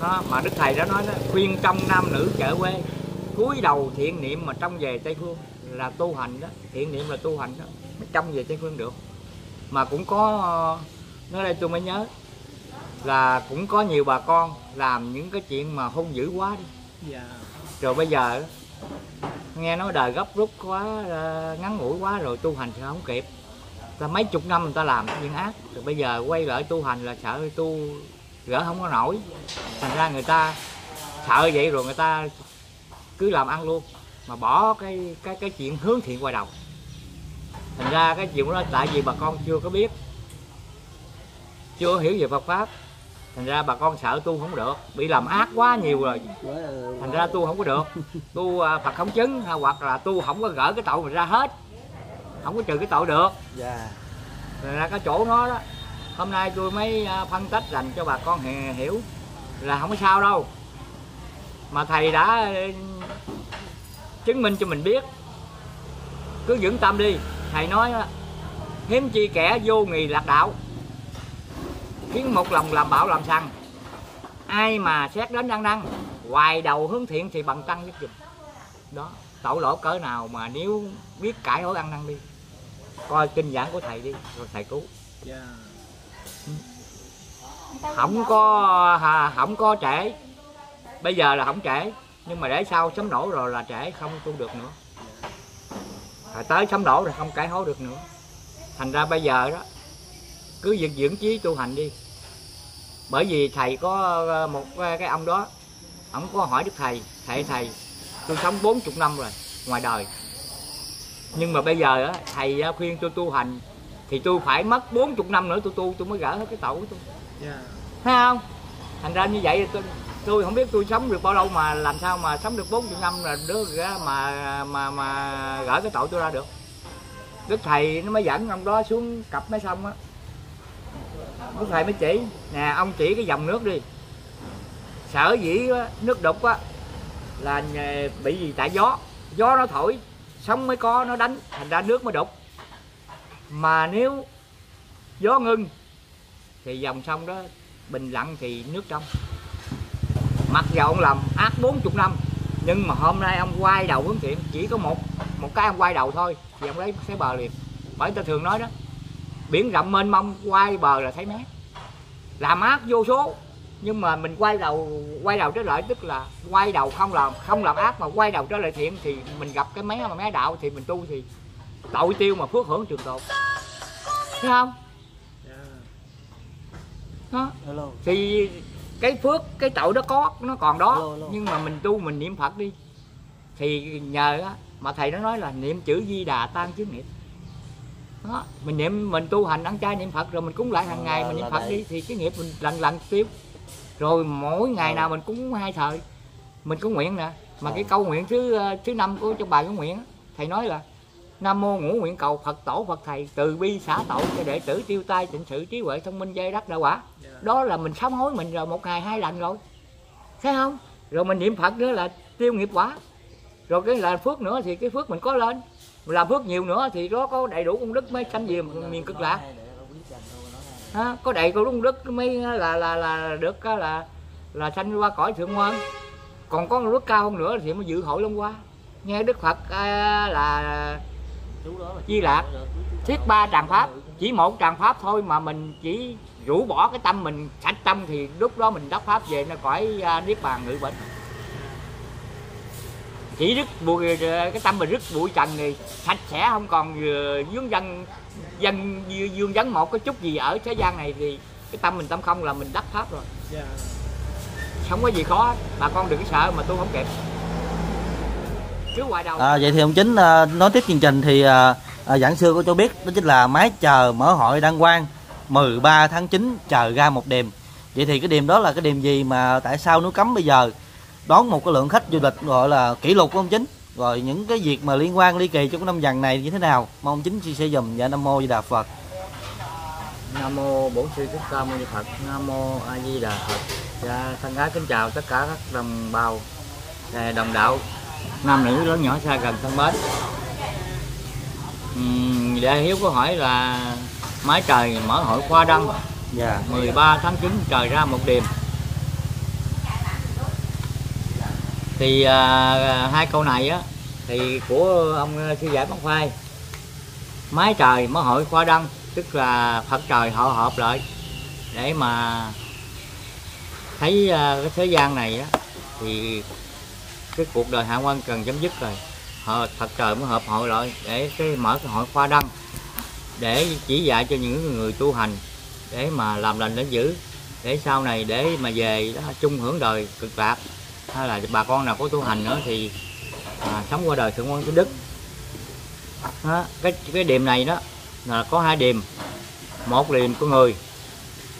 Speaker 1: Đó, mà đức thầy đã nói đó khuyên trong nam nữ chợ quê cúi đầu thiện niệm mà trong về tây phương là tu hành đó thiện niệm là tu hành đó mới trong về tây phương được. Mà cũng có ờ, nói đây tôi mới nhớ là cũng có nhiều bà con làm những cái chuyện mà hung dữ quá đi.
Speaker 4: Dạ.
Speaker 1: Rồi bây giờ nghe nói đời gấp rút quá ờ, ngắn ngủi quá rồi tu hành sẽ không kịp ta mấy chục năm người ta làm cái chuyện ác. Rồi bây giờ quay lại tu hành là sợ tu gỡ không có nổi. Thành ra người ta sợ vậy rồi người ta cứ làm ăn luôn. Mà bỏ cái cái cái chuyện hướng thiện qua đầu. Thành ra cái chuyện đó tại vì bà con chưa có biết, chưa hiểu về Phật pháp. Thành ra bà con sợ tu không được, bị làm ác quá nhiều rồi. Thành ra tu không có được. Tu à, phật không chứng, hoặc là tu không có gỡ cái tội mình ra hết không có trừ cái tội được.
Speaker 3: Dạ.
Speaker 1: Thành ra cái chỗ nó đó hôm nay tôi mới à, phân tích dành cho bà con hi- hiểu là không có sao đâu. Mà thầy đã ừ, chứng minh cho mình biết. Cứ vững tâm đi. Thầy nói á, hiếm chi kẻ vô nghì lạc đạo khiến một lòng làm bạo làm sằng. Ai mà xét đến ăn năn hoài đầu hướng thiện thì bằng tăng nhất dùm đó tội lỗi cỡ nào mà nếu biết cải hối ăn năn đi coi kinh giảng của thầy đi rồi thầy cứu.
Speaker 4: Dạ.
Speaker 1: Không có hà, không có trễ. Bây giờ là không trễ nhưng mà để sau sấm nổ rồi là trễ không tu được nữa. Rồi tới sấm nổ rồi không cải hối được nữa. Thành ra bây giờ đó cứ việc dưỡng chí tu hành đi. Bởi vì thầy có ờ, một cái cái ông đó ông có hỏi đức thầy thầy thầy tôi sống 40 năm rồi ngoài đời nhưng mà bây giờ á, thầy á, khuyên tôi tu hành thì tôi phải mất 40 năm nữa tôi tu tôi mới gỡ hết cái tội của tôi.
Speaker 4: Dạ.
Speaker 1: Thấy không? Thành ra như vậy tôi tôi không biết tôi sống được bao lâu mà làm sao mà sống được 40 năm là đứa ra mà mà mà gỡ cái tội tôi ra được. Đức thầy nó mới dẫn ông đó xuống cặp mấy sông á. Đức thầy mới chỉ nè ông chỉ cái dòng nước đi. Sở dĩ nước đục á là bị gì? Tại gió. Gió nó thổi sóng mới có, nó đánh, thành ra nước mới đục. Mà nếu gió ngưng thì dòng sông đó bình lặng thì nước trong. Mặc dầu ông làm ác 40 năm, nhưng mà hôm nay ông quay đầu hướng thiện, chỉ có một một cái ông quay đầu thôi, thì ông lấy thấy bờ liền. Bởi ta thường nói đó, biển rộng mênh mông, quay bờ là thấy mé. Làm ác vô số nhưng mà mình quay đầu quay đầu trở lại tức là quay đầu không làm không làm ác mà quay đầu trở lại thiện thì mình gặp cái mé mà mé đạo thì mình tu thì tội tiêu mà phước hưởng trường tồn. Thấy không?
Speaker 4: Dạ.
Speaker 1: Đó
Speaker 3: hello.
Speaker 1: Thì cái phước cái tội đó có nó còn đó. Nhưng mà mình tu mình niệm phật đi. Thì nhờ á mà thầy nó nói là niệm chữ di đà tan chướng nghiệp. Đó mình niệm mình tu hành ăn chay niệm phật rồi mình cúng lại hàng
Speaker 3: Là-
Speaker 1: ngày mình niệm phật đi thì cái nghiệp mình lần lần tiêu rồi mỗi ngày
Speaker 3: Ừ.
Speaker 1: nào mình cúng hai thời. Mình có nguyện nè mà
Speaker 3: Ừ.
Speaker 1: cái câu nguyện thứ ờ, thứ năm của trong bài cái nguyện thầy nói là nam mô ngũ nguyện cầu phật tổ phật thầy từ bi xả tội cho đệ tử tiêu tai tịnh sự trí huệ thông minh dây đắc đạo quả.
Speaker 4: Dạ.
Speaker 1: Đó là mình sám hối mình rồi một ngày hai lần rồi. Thấy không? Rồi mình niệm phật nữa là tiêu nghiệp quả. Rồi cái là phước nữa thì cái phước mình có lên. Làm phước nhiều nữa thì đó có đầy đủ công đức mới sanh về miền cực lạc ha, có đầy đủ đúng đức mới là là là được là là sanh qua cõi thượng ngoan còn có công đức cao hơn nữa thì mới dự hội long qua nghe đức phật à, là Di Lạc. thiết ba tràng pháp. Chỉ một tràng pháp thôi mà mình chỉ rũ bỏ cái tâm mình sạch tâm thì lúc đó mình đắc pháp về nó cõi à, niết bàn ngự bệnh. Chỉ rứt bụi cái tâm mình rứt bụi trần thì sạch sẽ không còn ờ, vướng dân dân dương vấn một cái chút gì ở thế gian này thì cái tâm mình tâm không là mình đắc pháp rồi
Speaker 4: dạ
Speaker 1: không có gì khó bà con đừng có sợ mà tôi không kịp cứ hoài đầu
Speaker 3: À, vậy thì ông chính à, nói tiếp chương trình thì à, à, giảng sư có cho biết đó chính là máy chờ mở hội đăng quang 13 tháng 9 chờ ra một đêm. Vậy thì cái đêm đó là cái đêm gì mà tại sao nó cấm bây giờ đón một cái lượng khách du lịch gọi là kỷ lục của ông chính? Rồi những cái việc mà liên quan ly kỳ trong cái năm dần này như thế nào? Mong chính chia sẻ dùm dạ Nam mô Di Đà Phật.
Speaker 1: Nam mô Bổn sư Thích Ca Mâu Ni Phật. Nam mô A Di Đà Phật. Dạ, thân ái kính chào tất cả các đồng bào, đồng đạo, nam nữ lớn nhỏ xa gần thân mến. Uhm, để Hiếu có hỏi là mái trời mở hội khoa đăng
Speaker 3: Dạ.
Speaker 1: 13 tháng 9 trời ra một đêm. Thì à, hai câu này á thì của ông à, sư giải Bắn khoai mái trời mở hội khoa đăng tức là Phật trời họ hợp lại để mà thấy à, cái thế gian này á thì cái cuộc đời hạ quan cần chấm dứt rồi. Họ Phật trời mới hợp hội lại để cái mở cái hội khoa đăng để chỉ dạy cho những người tu hành để mà làm lành để giữ để sau này để mà về đó chung hưởng đời cực lạc hay là bà con nào có tu hành nữa thì à, sống qua đời thượng quan thứ đức. Đó, cái cái điểm này đó là có hai điểm một điểm của người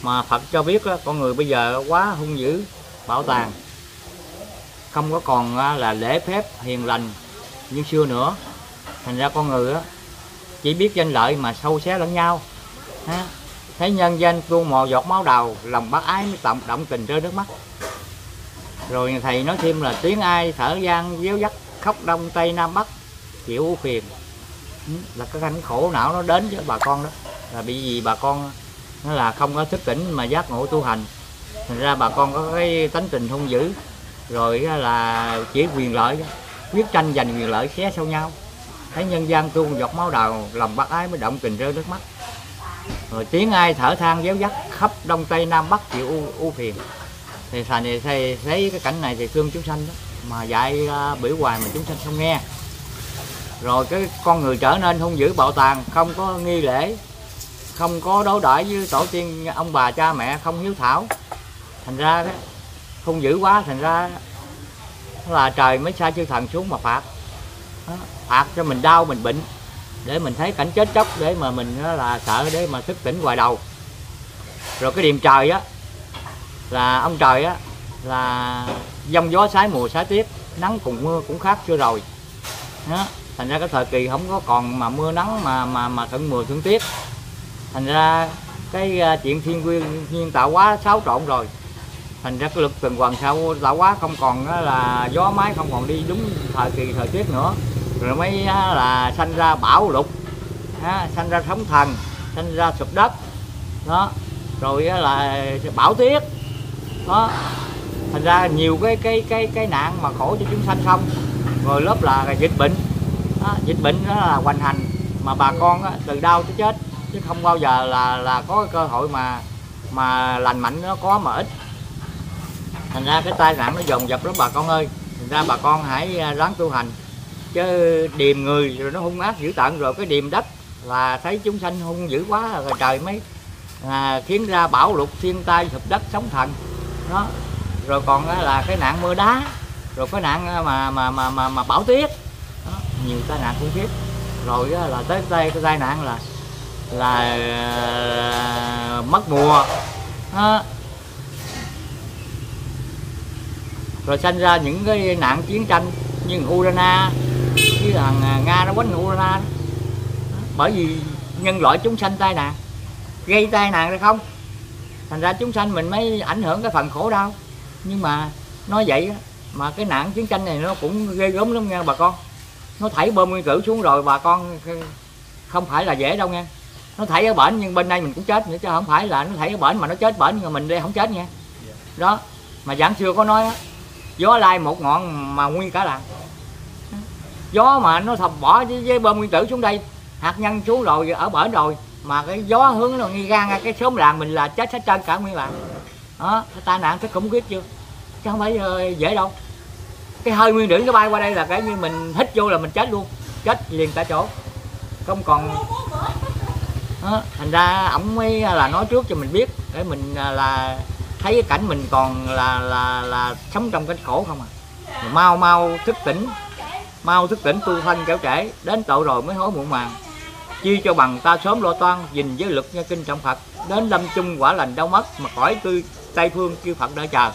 Speaker 1: mà Phật cho biết đó, con người bây giờ quá hung dữ bảo tàng. Không có còn à, là lễ phép hiền lành như xưa nữa. Thành ra con người đó chỉ biết danh lợi mà sâu xé lẫn nhau. Ha. thấy nhân danh tuôn mò giọt máu đầu lòng bác ái mới động động tình rơi nước mắt rồi thầy nói thêm là tiếng ai thở gian díu dắt khóc đông tây nam bắc chịu phiền. Ừ, là cái cảnh khổ não nó đến với bà con đó. Là bị gì bà con nó là không có thức tỉnh mà giác ngộ tu hành. Thành ra bà con có cái tánh tình hung dữ. Rồi là chỉ quyền lợi quyết tranh giành quyền lợi xé sâu nhau. Thấy nhân gian tuôn giọt máu đào lòng bác ái mới động tình rơi nước mắt. Rồi tiếng ai thở than déo dắt khắp đông tây nam bắc chịu u, u phiền thì xài thì thấy, thấy cái cảnh này thì thương chúng sanh đó. Mà dạy à, uh, biểu hoài mà chúng sanh không nghe. Rồi cái con người trở nên hung dữ bạo tàn không có nghi lễ không có đối đãi với tổ tiên ông bà cha mẹ không hiếu thảo. Thành ra đó, hung dữ quá thành ra là trời mới sai chư thần xuống mà phạt. Đó, phạt cho mình đau mình bệnh để mình thấy cảnh chết chóc để mà mình là sợ để mà thức tỉnh hoài đầu. Rồi cái điềm trời á là ông trời á là dông gió sái mùa sái tiếp nắng cùng mưa cũng khác chưa rồi. Đó. thành ra cái thời kỳ không có còn mà mưa nắng mà mà mà thuận mùa thuận tiết. Thành ra cái à, chuyện thiên nguyên nhiên tạo quá xáo trộn rồi. Thành ra cái lực tuần hoàn sao tạo quá không còn là gió máy không còn đi đúng thời kỳ thời tiết nữa. Rồi mới là sanh ra bão lụt ha, sanh ra sóng thần sanh ra sụp đất. Đó rồi là bão tuyết đó. Thành ra nhiều cái cái cái cái nạn mà khổ cho chúng sanh không. Rồi lớp là dịch bệnh. Đó, dịch bệnh đó là hoành hành mà bà con á, từ đau tới chết chứ không bao giờ là là có cái cơ hội mà mà lành mạnh nó có mà ít. Thành ra cái tai nạn nó dồn dập lắm bà con ơi. Thành ra bà con hãy à, ráng tu hành. Chứ điềm người rồi nó hung ác dữ tận rồi cái điềm đất là thấy chúng sanh hung dữ quá rồi trời mới à, khiến ra bão lụt thiên tai sụp đất sóng thần đó. Rồi còn là cái nạn mưa đá rồi cái nạn mà mà mà mà, mà bão tuyết. Đó, nhiều tai nạn khủng khiếp. Rồi là tới đây cái tai nạn là là mất mùa. Đó. rồi sanh ra những cái nạn chiến tranh như Urana với thằng Nga nó quánh Urana bởi vì nhân loại chúng sanh tai nạn. Gây tai nạn hay không? Thành ra chúng sanh mình mới ảnh hưởng cái phần khổ đau. Nhưng mà nói vậy mà cái nạn chiến tranh này nó cũng ghê gớm lắm nha bà con. Nó thảy bom nguyên tử xuống rồi bà con không phải là dễ đâu nha. Nó thảy ở bển nhưng bên đây mình cũng chết nữa chứ không phải là nó thảy ở bển mà nó chết bển nhưng mà mình đây không chết nha. Đó mà giảng xưa có nói đó, gió lai một ngọn mà nguyên cả làng. Gió mà nó thập bỏ với, với bom nguyên tử xuống đây hạt nhân xuống rồi ở bển rồi mà cái gió hướng nó nghi gan ra cái xóm làng mình là chết hết trơn cả nguyên làng đó tai nạn thấy khủng khiếp chưa? Chứ không phải ờ, dễ đâu. Cái hơi nguyên điểm nó bay qua đây là cái như mình hít vô là mình chết luôn. Chết liền tại chỗ. Không còn đó, thành ra ổng mới là nói trước cho mình biết để mình à, là thấy cái cảnh mình còn là là là sống trong cái khổ không à. Mình mau mau thức tỉnh. Mau thức tỉnh tu thân kéo trễ. Đến tội rồi mới hối muộn màng chi cho bằng ta sớm lo toan, gìn giới lực nghe kinh trọng phật. Đến lâm chung quả lành đau mất, mà khỏi tư tây phương kêu phật đợi chờ.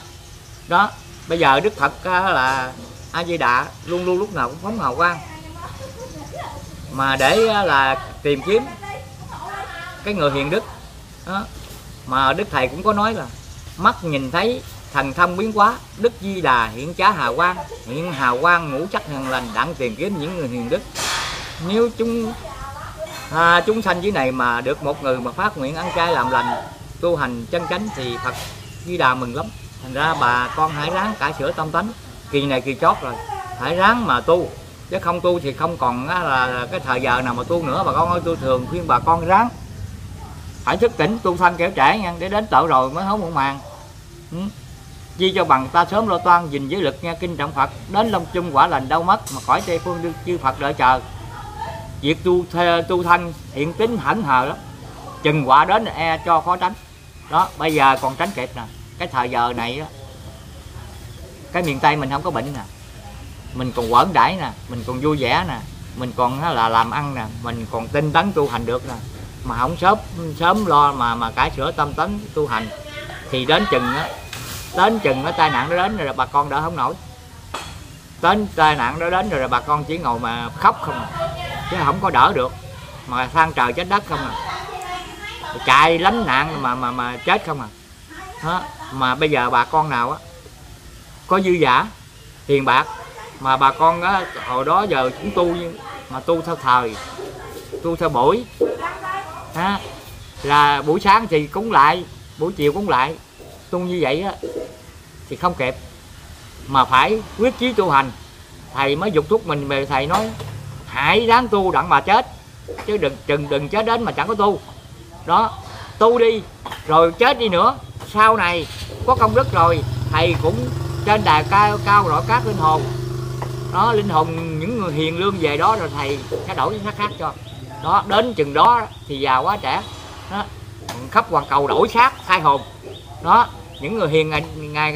Speaker 1: Đó, bây giờ đức phật là a di đà luôn luôn lúc nào cũng phóng hào quang. Mà để là tìm kiếm cái người hiền đức đó. mà đức thầy cũng có nói là mắt nhìn thấy thần thông biến hóa, đức di đà hiện trá hào quang, hiện hào quang ngũ sắc hiền lành, đặng tìm kiếm những người hiền đức. Nếu chúng à, chúng sanh dưới này mà được một người mà phát nguyện ăn chay làm lành tu hành chân chánh thì phật di đà mừng lắm. Thành ra bà con hãy ráng cải sửa tâm tánh. Kỳ này kỳ chót rồi hãy ráng mà tu. Chứ không tu thì không còn là cái thời giờ nào mà tu nữa. Bà con ơi tôi thường khuyên bà con ráng. Phải thức tỉnh tu thân kéo trẻ nha để đến tội rồi mới hối muộn màng. Ừ. chi cho bằng ta sớm lo toan gìn giới lực nghe kinh trọng phật. Đến long chung quả lành đau mất mà khỏi tây phương đương chư phật đợi chờ việc tu tu thân thiện tính hẳn hờ lắm. Chừng quả đến e cho khó tránh. Đó bây giờ còn tránh kịp nè. Cái thời giờ này đó, cái miền tây mình không có bệnh nè. Mình còn quẩn đãi nè mình còn vui vẻ nè. Mình còn là làm ăn nè. Mình còn tinh tấn tu hành được nè. Mà không sớm sớm lo mà mà cải sửa tâm tấn tu hành. Thì đến chừng á đến chừng nó tai nạn nó đến rồi bà con đỡ không nổi đến tai nạn nó đến rồi, là bà con chỉ ngồi mà khóc không à. chứ không có đỡ được. Mà than trời chết đất không à. Chạy lánh nạn mà mà mà chết không à. Đó. mà bây giờ bà con nào á có dư giả tiền bạc mà bà con á hồi đó giờ cũng tu mà tu theo thời tu theo buổi. Ha là buổi sáng thì cúng lại buổi chiều cúng lại. Tu như vậy á thì không kịp mà phải quyết chí tu hành. Thầy mới dục thúc mình về, thầy nói, hãy ráng tu đặng mà chết, chứ đừng đừng đừng chết đến mà chẳng có tu. Đó, tu đi, rồi chết đi nữa. Sau này có công đức rồi, thầy cũng trên đài cao cao rõ các linh hồn. Đó, linh hồn những người hiền lương về đó rồi thầy sẽ đổi cái xác khác cho. Đó, đến chừng đó thì già quá trẻ, đó, khắp hoàn cầu đổi xác khai hồn. Đó những người hiền ngày ngày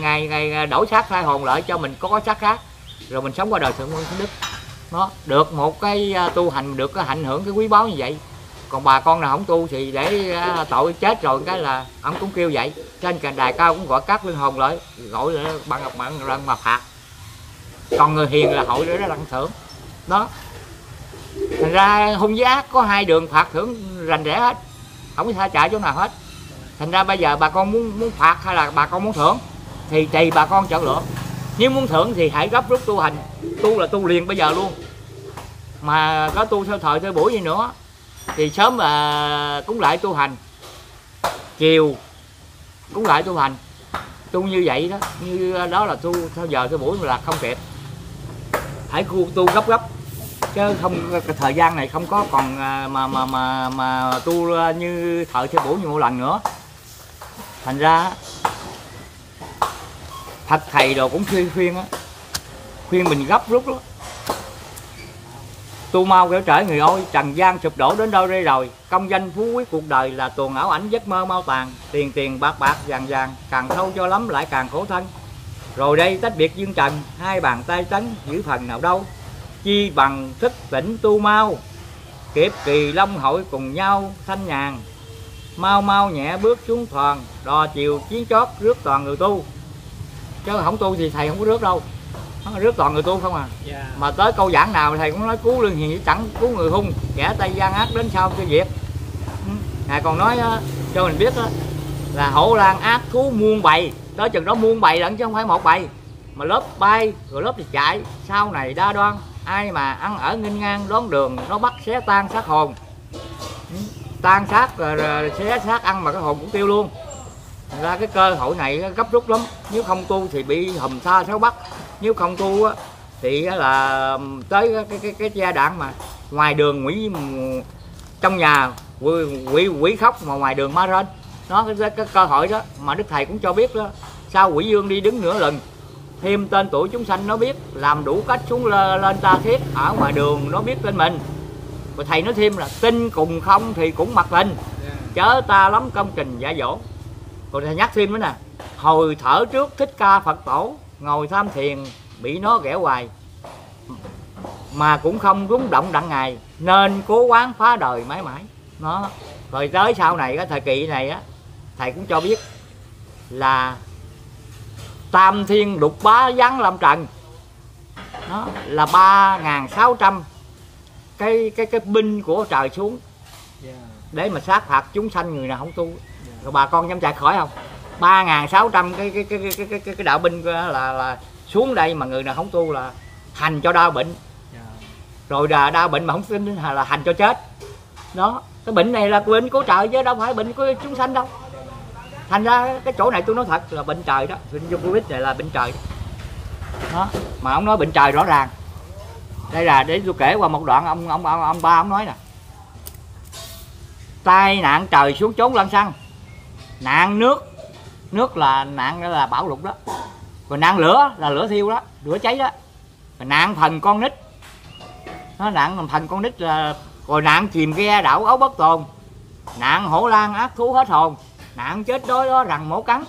Speaker 1: ngày, ngày, đổi xác khai hồn lại cho mình có xác khác rồi mình sống qua đời thượng quân thánh đức. Nó được một cái à, tu hành được cái ảnh hưởng cái quý báu như vậy. Còn bà con nào không tu thì để à, tội chết rồi cái là ông cũng kêu vậy. Trên cành đài cao cũng gọi các linh hồn lại gọi là bằng ngọc bằng lần mà phạt. Còn người hiền là hội để đặng thưởng. Đó. Thành ra hung giá có hai đường phạt thưởng rành rẽ hết không có tha chạy chỗ nào hết thành ra bây giờ bà con muốn muốn phạt hay là bà con muốn thưởng, thì tùy bà con chọn lựa. Nếu muốn thưởng thì hãy gấp rút tu hành. Tu là tu liền bây giờ luôn. Mà có tu theo thời, theo buổi gì nữa, thì sớm là cúng lại tu hành. Chiều cúng lại tu hành. Tu như vậy đó, như đó là tu theo giờ, theo buổi là không kịp. Hãy khu tu gấp gấp, chứ không, cái thời gian này không có còn à, mà mà mà mà tu như thời, theo buổi như một lần nữa thành ra thật thầy đồ cũng khuyên khuyên á, khuyên mình gấp rút lắm. Tu mau kẻo trở người ôi, trần gian sụp đổ đến đâu đây rồi? Công danh phú quý cuộc đời là tuồng ảo ảnh giấc mơ mau tàn, tiền tiền bạc bạc vàng vàng, càng thâu cho lắm lại càng khổ thân. Rồi đây, tách biệt dương trần, hai bàn tay trắng, giữ phần nào đâu. Chi bằng thức tỉnh tu mau, kiếp kỳ long hội cùng nhau thanh nhàn mau mau nhẹ bước xuống thoàn đò chiều chiến chót rước toàn người tu. Chứ không tu thì thầy không có rước đâu. Nó rước toàn người tu không à?
Speaker 4: Dạ.
Speaker 1: Mà tới câu giảng nào thầy cũng nói cứu lương hiền chẳng cứu người hung kẻ tay gian ác đến sau cho việc Ừ. ngài còn nói cho mình biết là hổ lan ác thú muôn bầy. Tới chừng đó muôn bầy lận chứ không phải một bầy. Mà lớp bay rồi lớp thì chạy. Sau này đa đoan ai mà ăn ở nghênh ngang đón đường nó bắt xé tan xác hồn. Ừ tan xác rồi, rồi xé xác ăn mà cái hồn cũng tiêu luôn. Thành ra cái cơ hội này gấp rút lắm. Nếu không tu thì bị hầm xa sáu bắt nếu không tu á thì là tới cái cái cái, gia giai đoạn mà ngoài đường quỷ trong nhà quỷ, quỷ quỷ khóc mà ngoài đường ma rên. Nó cái, cái, cái cơ hội đó mà đức thầy cũng cho biết đó. Sao quỷ dương đi đứng nửa lần thêm tên tuổi chúng sanh nó biết làm đủ cách xuống lên, lên ta thiết ở ngoài đường nó biết tên mình và thầy nói thêm là tin cùng không thì cũng mặc tình chớ ta lắm công trình giả dỗ. Còn thầy nhắc thêm nữa nè hồi thở trước thích ca phật tổ ngồi tham thiền bị nó ghẻ hoài. Mà cũng không rúng động đặng ngày nên cố quán phá đời mãi mãi. Nó rồi tới sau này cái thời kỳ này á thầy cũng cho biết là tam thiên lục bá giáng lâm trần. Nó là ba ngàn sáu trăm cái cái cái binh của trời xuống.
Speaker 4: Dạ
Speaker 1: để mà sát phạt chúng sanh người nào không tu. Rồi bà con dám chạy khỏi không? Ba ngàn sáu trăm cái cái cái cái cái cái đạo binh là là xuống đây mà người nào không tu là hành cho đau bệnh.
Speaker 4: Dạ
Speaker 1: rồi là đau bệnh mà không tin là hành cho chết. Đó cái bệnh này là bệnh của trời chứ đâu phải bệnh của chúng sanh đâu. Thành ra cái chỗ này tôi nói thật là bệnh trời đó. Bệnh covid này là bệnh trời đó. đó mà ông nói bệnh trời rõ ràng đây là để tôi kể qua một đoạn ông ông ông, ông ba ông nói nè. Tai nạn trời xuống trốn lăn xăng. Nạn nước nước là nạn là bão lụt đó. Còn nạn lửa là lửa thiêu đó lửa cháy đó. Còn nạn phần con nít. Nó nạn phần con nít là rồi nạn chìm ghe đảo ấu bất tồn. Nạn hổ lan ác thú hết hồn. Nạn chết đói đó rằng mổ cắn.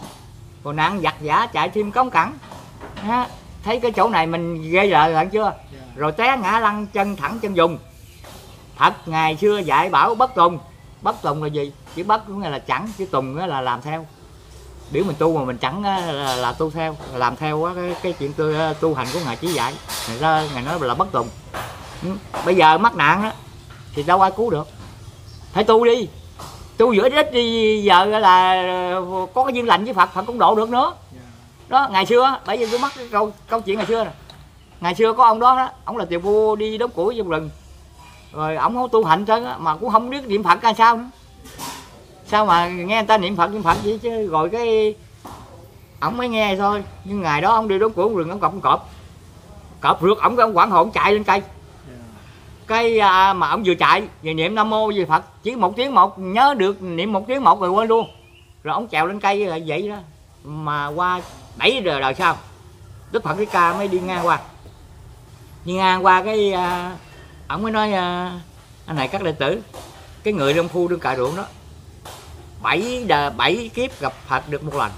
Speaker 1: Rồi nạn giặc giả chạy chim cống cẳng thấy cái chỗ này mình ghê lợi lận chưa?
Speaker 4: Dạ
Speaker 1: rồi té ngã lăn chân thẳng chân dùng thật ngày xưa dạy bảo bất tùng. Bất tùng là gì? Chữ bất nghĩa là chẳng chữ tùng là làm theo. Biểu mình tu mà mình chẳng là, là tu theo làm theo á cái, cái chuyện tu, tu hành của ngài chỉ dạy. Ngày ra ngài nói là bất tùng. Ừ. bây giờ mắc nạn á thì đâu ai cứu được? Phải tu đi. Tu giữa ít đi giờ là có cái duyên lành với phật phật cũng độ được nữa. Đó ngày xưa bởi vì tôi mắc câu câu chuyện ngày xưa nè ngày xưa có ông đó đó ông là tiều phu đi đống củi trong rừng. Rồi ông không tu hành thân mà cũng không biết niệm phật ra sao nữa. Sao mà nghe người ta niệm phật niệm phật vậy chứ rồi cái ông mới nghe thôi. Nhưng ngày đó ông đi đống củi trong rừng ông gặp con cọp. Cọp rượt ông ông quảng hồn chạy lên cây. Cái à, mà ông vừa chạy vừa niệm nam mô về phật chỉ một tiếng một nhớ được niệm một tiếng một rồi quên luôn. Rồi ông trèo lên cây là vậy đó mà qua bảy giờ đời sau đức phật cái ca mới đi ngang qua đi ngang qua cái à, ông mới nói à, anh này các đệ tử. Cái người đông phu đương cà ruộng đó bảy bảy kiếp gặp phật được một lần.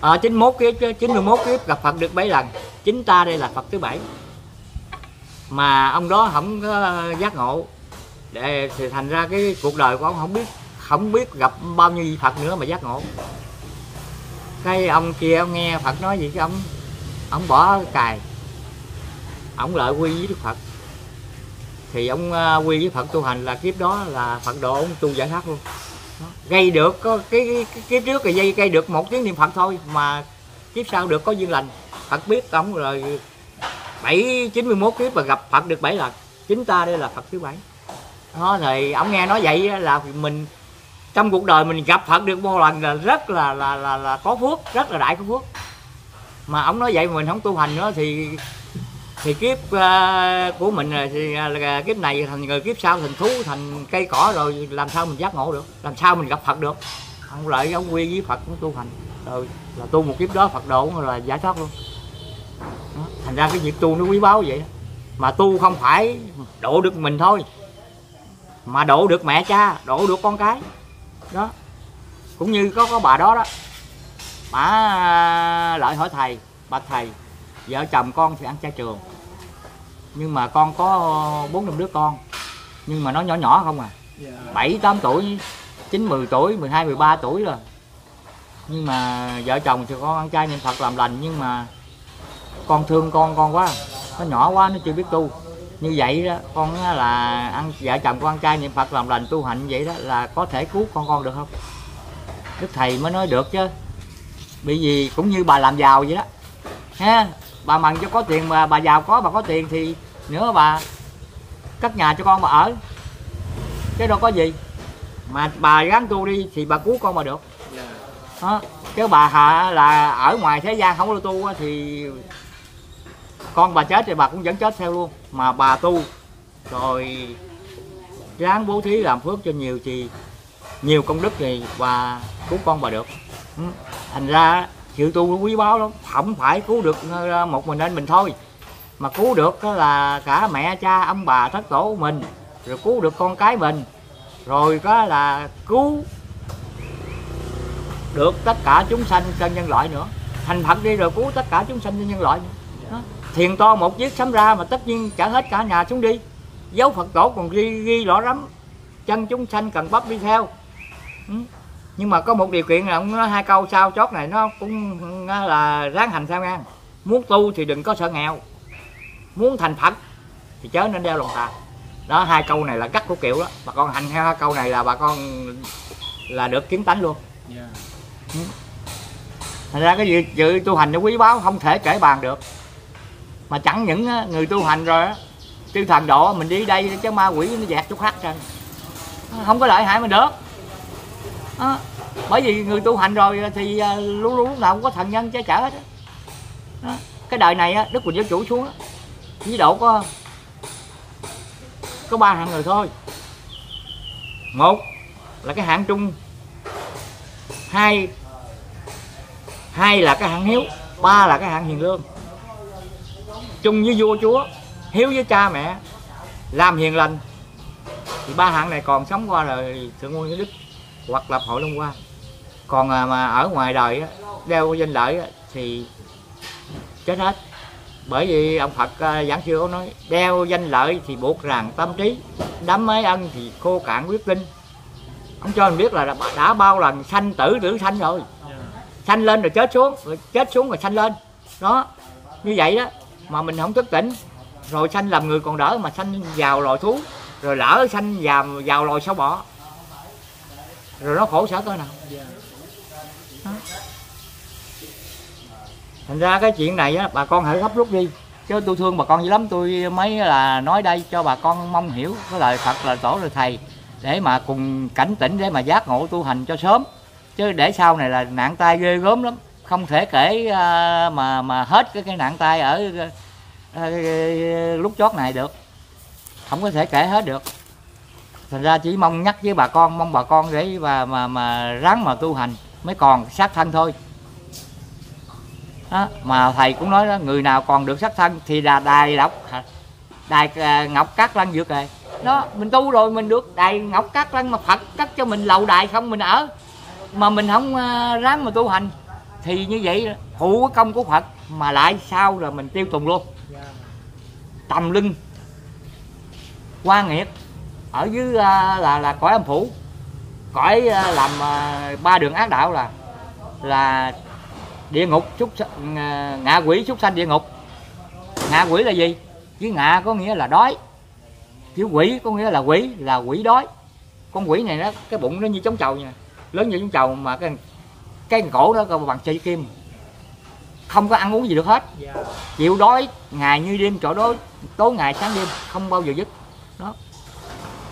Speaker 1: À, 91 kiếp chứ, 91 kiếp gặp phật được bảy lần. Chính ta đây là phật thứ bảy. Mà ông đó không có giác ngộ để thì thành ra cái cuộc đời của ông không biết không biết gặp bao nhiêu vị phật nữa mà giác ngộ. Cái ông kia ông nghe phật nói gì cái ông ông bỏ cài ông lại quy với đức phật. Thì ông ờ, quy với phật tu hành là kiếp đó là phật độ ông tu giải thoát luôn. Đó. gây được có cái, cái, cái kiếp trước là dây gây được một tiếng niệm phật thôi mà kiếp sau được có duyên lành. Phật biết ông rồi bảy chín mươi kiếp mà gặp phật được bảy lần. Chính ta đây là phật thứ bảy. Đó thì ông nghe nói vậy là mình trong cuộc đời mình gặp phật được một lần là rất là là là, là có phước rất là đại có phước. Mà ông nói vậy mà mình không tu hành nữa thì thì kiếp uh, của mình thì uh, kiếp này thành người kiếp sau thành thú thành cây cỏ rồi làm sao mình giác ngộ được? Làm sao mình gặp phật được? Ông lợi ông quy với phật cũng tu hành. Rồi là tu một kiếp đó phật độ là giải thoát luôn. Đó. thành ra cái việc tu nó quý báu vậy đó. mà tu không phải độ được mình thôi mà độ được mẹ cha độ được con cái. Đó cũng như có có bà đó đó. Bà lợi lại hỏi thầy bạch thầy vợ chồng con thì ăn chay trường. Nhưng mà con có bốn năm đứa con. Nhưng mà nó nhỏ nhỏ không à. Bảy tám tuổi chín mười tuổi mười hai mười ba tuổi rồi. Nhưng mà vợ chồng thì con ăn chay niệm phật làm lành nhưng mà con thương con con quá. Nó nhỏ quá nó chưa biết tu. Như vậy đó con là ăn vợ chồng con ăn chay niệm phật làm lành tu hạnh vậy đó là có thể cứu con con được không? Đức thầy mới nói được chứ. Bởi vì cũng như bà làm giàu vậy đó. Ha bà mần cho có tiền mà bà giàu có bà có tiền thì nữa bà cất nhà cho con bà ở. Chứ đâu có gì. Mà bà gắng tu đi thì bà cứu con bà được. Đó chứ bà hạ là ở ngoài thế gian không có tu thì con bà chết thì bà cũng vẫn chết theo luôn. Mà bà tu rồi ráng bố thí làm phước cho nhiều thì nhiều công đức thì bà cứu con bà được. Thành ra sự tu quý báu lắm. Không phải cứu được ờ, một mình anh mình thôi. Mà cứu được là cả mẹ, cha, ông bà, thất tổ của mình. Rồi cứu được con cái mình. Rồi có là cứu được tất cả chúng sanh trên nhân loại nữa. Thành phật đi rồi cứu tất cả chúng sanh trên nhân loại nữa. Đó. thiền to một chiếc sấm ra mà tất nhiên chở hết cả nhà xuống đi. Dấu phật tổ còn ghi ghi rõ lắm chân chúng sanh cần bắp đi theo. Ừ nhưng mà có một điều kiện là ông nói hai câu sau chót này nó cũng là ráng hành sao nha muốn tu thì đừng có sợ nghèo. Muốn thành phật thì chớ nên đeo lòng tà đó hai câu này là cắt của kiểu đó. Bà con hành theo hai câu này là bà con là được kiến tánh luôn. Thành ra cái việc sự tu hành nó quý báu không thể kể bàn được. Mà chẳng những người tu hành rồi á thần độ mình đi đây chứ ma quỷ nó dẹt chút hát trơn không có lợi hại mình được à, bởi vì người tu hành rồi thì ờ, luôn luôn lúc nào cũng có thần nhân che chở hết á. đó. cái đời này á, đức quỳnh giáo chủ xuống á, với độ có có ba hạng người thôi một là cái hạng trung hai hai là cái hạng hiếu ba là cái hạng hiền lương chung với vua chúa hiếu với cha mẹ làm hiền lành thì ba hạng này còn sống qua đời thượng nguyên đức hoặc lập hội long qua còn à, mà ở ngoài đời á, đeo danh lợi á, thì chết hết. Bởi vì ông Phật à, giảng sư có nói đeo danh lợi thì buộc ràng tâm trí đắm mấy ân thì khô cạn quyết linh. Ông cho mình biết là đã, bao lần sanh tử tử sanh rồi. Sanh lên rồi chết xuống rồi chết xuống rồi sanh lên. Đó như vậy đó mà mình không thức tỉnh rồi sanh làm người còn đỡ mà sanh vào loài thú rồi lỡ sanh vào vào loài sâu bọ rồi nó khổ sở cỡ nào?
Speaker 4: Dạ.
Speaker 1: Thành ra cái chuyện này á bà con hãy gấp rút đi. Chứ tôi thương bà con dữ lắm. Tôi mới là nói đây cho bà con mong hiểu. Cái lời Phật là tổ lời thầy. Để mà cùng cảnh tỉnh để mà giác ngộ tu hành cho sớm. Chứ để sau này là nạn tai ghê gớm lắm. Không thể kể à, mà mà hết cái cái nạn tai ở à, lúc chót này được. Không có thể kể hết được thành ra chỉ mong nhắc với bà con, mong bà con để và mà mà ráng mà tu hành, mới còn sát thân thôi. Đó. mà thầy cũng nói đó, người nào còn được sát thân thì là đài đọc đài à, ngọc cát lăng dược rồi. Đó, mình tu rồi mình được đài ngọc cát lăng mà phật cắt cho mình lầu đài không, mình ở. Mà mình không à, ráng mà tu hành. Thì như vậy, phụ cái công của phật mà lại sao rồi mình tiêu tùng luôn. Tầm lưng qua nghiệt ở dưới à, là là cõi âm phủ. Cõi à, làm à, ba đường ác đạo là là địa ngục à, ngạ quỷ súc sanh địa ngục. Ngạ quỷ là gì? Chứ ngạ có nghĩa là đói. Chứ quỷ có nghĩa là quỷ là quỷ đói. Con quỷ này nó cái bụng nó như trống trầu nha lớn như trống trầu mà cái cái cổ nó còn bằng dây kim. Không có ăn uống gì được hết.
Speaker 4: Dạ.
Speaker 1: Chịu đói ngày như đêm chỗ đói tối ngày sáng đêm không bao giờ dứt. Đó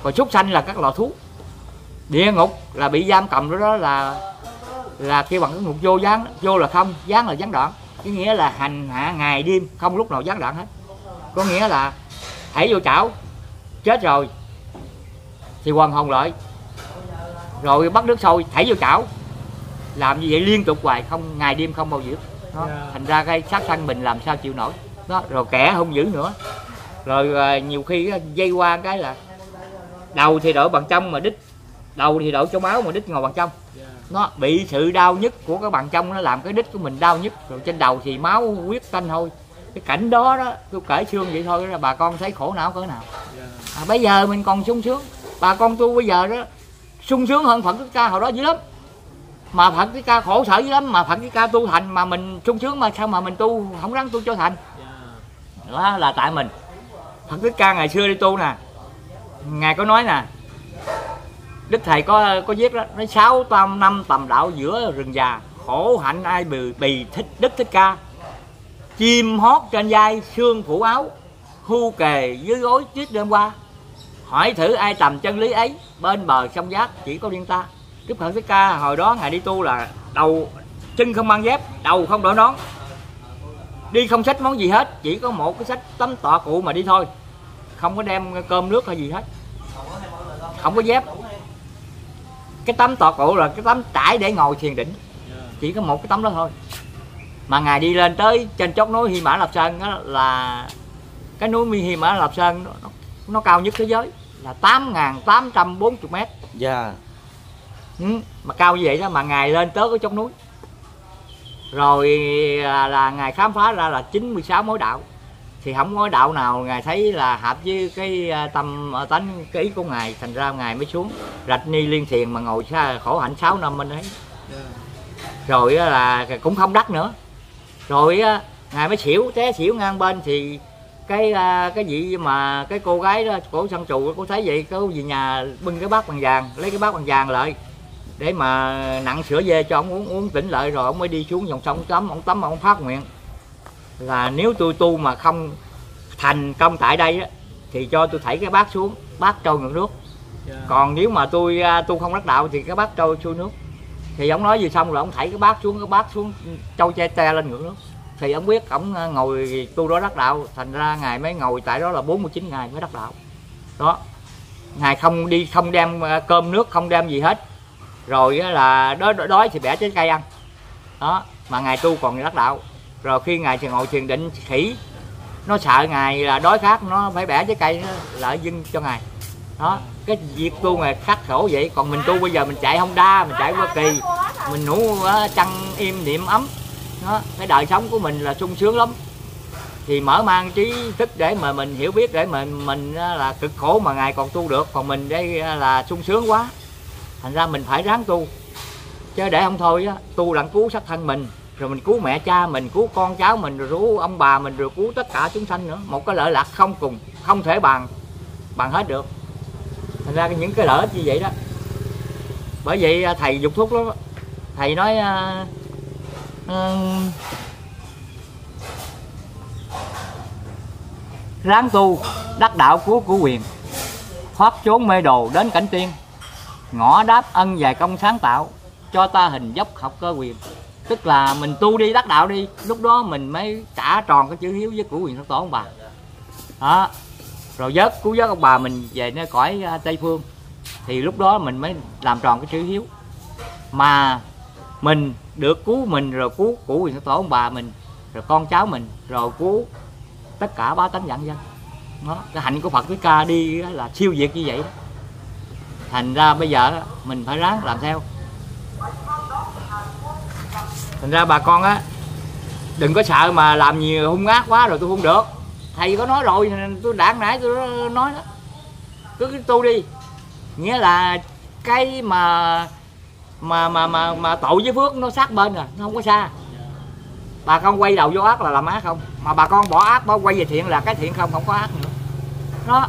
Speaker 1: còn súc sanh là các loài thú địa ngục là bị giam cầm đó, đó là là kêu bằng cái ngục vô gián vô là không gián là gián đoạn. Cái nghĩa là hành hạ ngày đêm không lúc nào gián đoạn hết. Có nghĩa là thảy vô chảo chết rồi thì hoàn hồn lại. Rồi bắt nước sôi thảy vô chảo. Làm như vậy liên tục hoài không ngày đêm không bao giờ. Đó.
Speaker 4: Dạ.
Speaker 1: thành ra cái sát thân mình làm sao chịu nổi. Đó rồi kẻ không giữ nữa. Rồi à, nhiều khi á, dây qua cái là đầu thì đội bằng trong mà đít đầu thì đội trong áo mà đít ngồi bằng trong.
Speaker 4: Dạ.
Speaker 1: Nó bị sự đau nhức của cái bàn trong nó làm cái đít của mình đau nhức. Rồi trên đầu thì máu huyết tanh thôi. Cái cảnh đó đó tôi kể xương vậy thôi là bà con thấy khổ não cỡ nào.
Speaker 4: Dạ.
Speaker 1: À, bây giờ mình còn sung sướng. Bà con tu bây giờ đó sung sướng hơn phật thích ca hồi đó dữ lắm. Mà phật thích ca khổ sở dữ lắm mà phật thích ca tu thành mà mình sung sướng mà sao mà mình tu không ráng tu cho thành?
Speaker 4: Dạ.
Speaker 1: Đó là tại mình. Phật thích ca ngày xưa đi tu nè ngài có nói nè, đức thầy có có viết đó, nói sáu tam năm tầm đạo giữa rừng già, khổ hạnh ai bì bì thích đức thích ca. Chim hót trên vai xương phủ áo hưu kề dưới gối tuyết đêm qua. Hỏi thử ai tầm chân lý ấy, bên bờ sông giác chỉ có riêng ta. Đức phật thích ca hồi đó ngài đi tu là đầu chân không mang dép, đầu không đội nón. Đi không sách món gì hết, chỉ có một cái sách tấm tọa cụ mà đi thôi không có đem cơm nước hay gì hết. Không có dép. Cái tấm tọa cụ là cái tấm trải để ngồi thiền định. Chỉ có một cái tấm đó thôi. Mà ngài đi lên tới trên chót núi Hy Mã Lạp Sơn đó là cái núi Hy Mã Lạp Sơn nó, nó, cao nhất thế giới là 8.840 mét.
Speaker 3: Dạ.
Speaker 1: Ừ, mà cao như vậy đó mà ngài lên tới cái chót núi. Rồi là, là ngài khám phá ra là 96 mối đạo thì không có đạo nào ngài thấy là hợp với cái à, tâm à, tánh, cái ý của ngài. Thành ra ngài mới xuống, rạch ni liên thiền mà ngồi xa khổ hạnh 6 năm bên đấy rồi là cũng không đắt nữa. Rồi ngài mới xỉu, té xỉu ngang bên. Thì cái à, cái gì mà cái cô gái đó, cổ săn trù cô thấy vậy, cô về nhà bưng cái bát bằng vàng, lấy cái bát bằng vàng lại để mà nặng sữa về cho ông uống uống tỉnh lại rồi ông mới đi xuống dòng sông tắm, ông tắm, ông phát nguyện là nếu tôi tu mà không thành công tại đây á, thì cho tôi thảy cái bát xuống bát trôi ngược nước.
Speaker 4: Dạ.
Speaker 1: Còn nếu mà tôi à, tu không đắc đạo thì cái bát trôi xuôi nước. Thì ông nói gì xong rồi ông thảy cái bát xuống cái bát xuống trôi che te lên ngược nước. Thì ông biết ông à, ngồi tu đó đắc đạo thành ra ngài mới ngồi tại đó là 49 ngày mới đắc đạo. Đó. Ngài không đi không đem à, cơm nước không đem gì hết. Rồi là đói đói- đói thì bẻ trái cây ăn. Đó. Mà ngài tu còn đắc đạo rồi khi ngài ngồi thiền định khỉ, nó sợ ngài là đói khát, nó phải bẻ trái cây, nó lợi dưng cho ngài. Đó, cái việc tu mà khắc khổ vậy, còn mình tu bây giờ mình chạy không đa mình chạy Hoa Kỳ, mình ngủ ờ, chăn im niệm ấm. Đó, cái đời sống của mình là sung sướng lắm. Thì mở mang trí thức để mà mình hiểu biết, để mình mình là cực khổ mà ngài còn tu được, còn mình đây ờ, là sung sướng quá. Thành ra mình phải ráng tu. Chứ để không thôi á, tu lặng cứu xác thân mình rồi mình cứu mẹ cha mình cứu con cháu mình rồi cứu ông bà mình rồi cứu tất cả chúng sanh nữa. Một cái lợi lạc không cùng không thể bàn bàn hết được. Thành ra những cái lợi ích như vậy đó. Bởi vậy à, thầy dục thuốc lắm thầy nói uh, uh, ráng tu đắc đạo cứu của quyền. Thoát chốn mê đồ đến cảnh tiên. Ngõ đáp ân dài công sáng tạo cho ta hình dốc học cơ quyền tức là mình tu đi, đắc đạo đi. Lúc đó mình mới trả tròn cái chữ hiếu với của quyền thất tổ ông bà. Đó. Rồi vớt, cứu vớt ông bà mình về nơi cõi à, tây phương. Thì lúc đó mình mới làm tròn cái chữ hiếu. Mà mình được cứu mình, rồi cứu của quyền thất tổ ông bà mình, rồi con cháu mình, rồi cứu tất cả ba tánh vạn dân. Đó. Cái hạnh của phật với ca đi là siêu việt như vậy đó. Thành ra bây giờ mình phải ráng làm theo thành ra bà con á, đừng có sợ mà làm nhiều hung ác quá rồi tôi không được. Thầy có nói rồi tôi đảng nãy tôi nói đó. Cứ tu đi. Nghĩa là cái mà mà mà mà mà tội với phước nó sát bên rồi nó không có xa. Bà con quay đầu vô ác là làm ác không? Mà bà con bỏ ác, bỏ quay về thiện là cái thiện không không có ác nữa. Đó.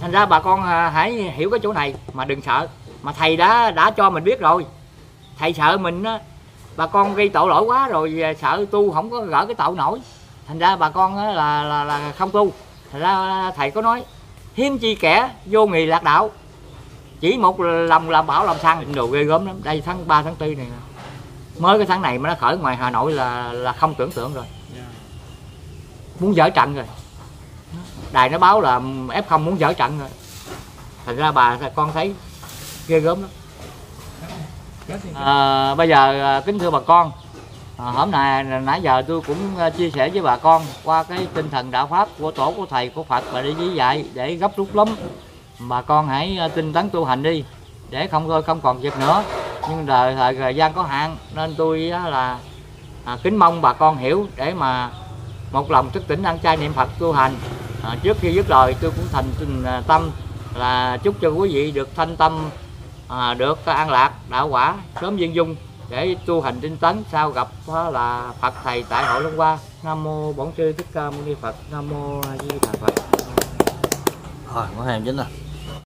Speaker 1: Thành ra bà con à, hãy hiểu cái chỗ này, mà đừng sợ. Mà thầy đã đã cho mình biết rồi. Thầy sợ mình bà con gây tội lỗi quá rồi à, sợ tu không có gỡ cái tội nổi. Thành ra bà con là, là là không tu. Thành ra thầy có nói hiếm chi kẻ vô nghì lạc đạo. Chỉ một lòng làm bảo làm xăng đồ ghê gớm lắm. Đây tháng 3 tháng 4 này mới cái tháng này mà nó khởi ngoài hà nội là là không tưởng tượng rồi. Muốn dở trận rồi. Đài nó báo là f không muốn dở trận rồi. Thành ra bà con thấy ghê gớm lắm à, bây giờ à, kính thưa bà con. À, hôm nay nãy giờ tôi cũng à, chia sẻ với bà con qua cái tinh thần đạo pháp của tổ của thầy của phật và đi với dạy để gấp rút lắm. Bà con hãy à, tinh tấn tu hành đi để không thôi không còn việc nữa. Nhưng đời thời thời gian có hạn nên tôi là à, kính mong bà con hiểu để mà một lòng thức tỉnh ăn chay niệm phật tu hành. À, trước khi dứt lời tôi cũng thành tình tâm là chúc cho quý vị được thanh tâm à, được an lạc đạo quả sớm viên dung để tu hành tinh tấn. Sau gặp đó là phật thầy tại hội long hoa. Nam mô bổn sư thích ca mâu ni phật. Nam mô a di đà phật.
Speaker 3: Rồi có hàng chính rồi.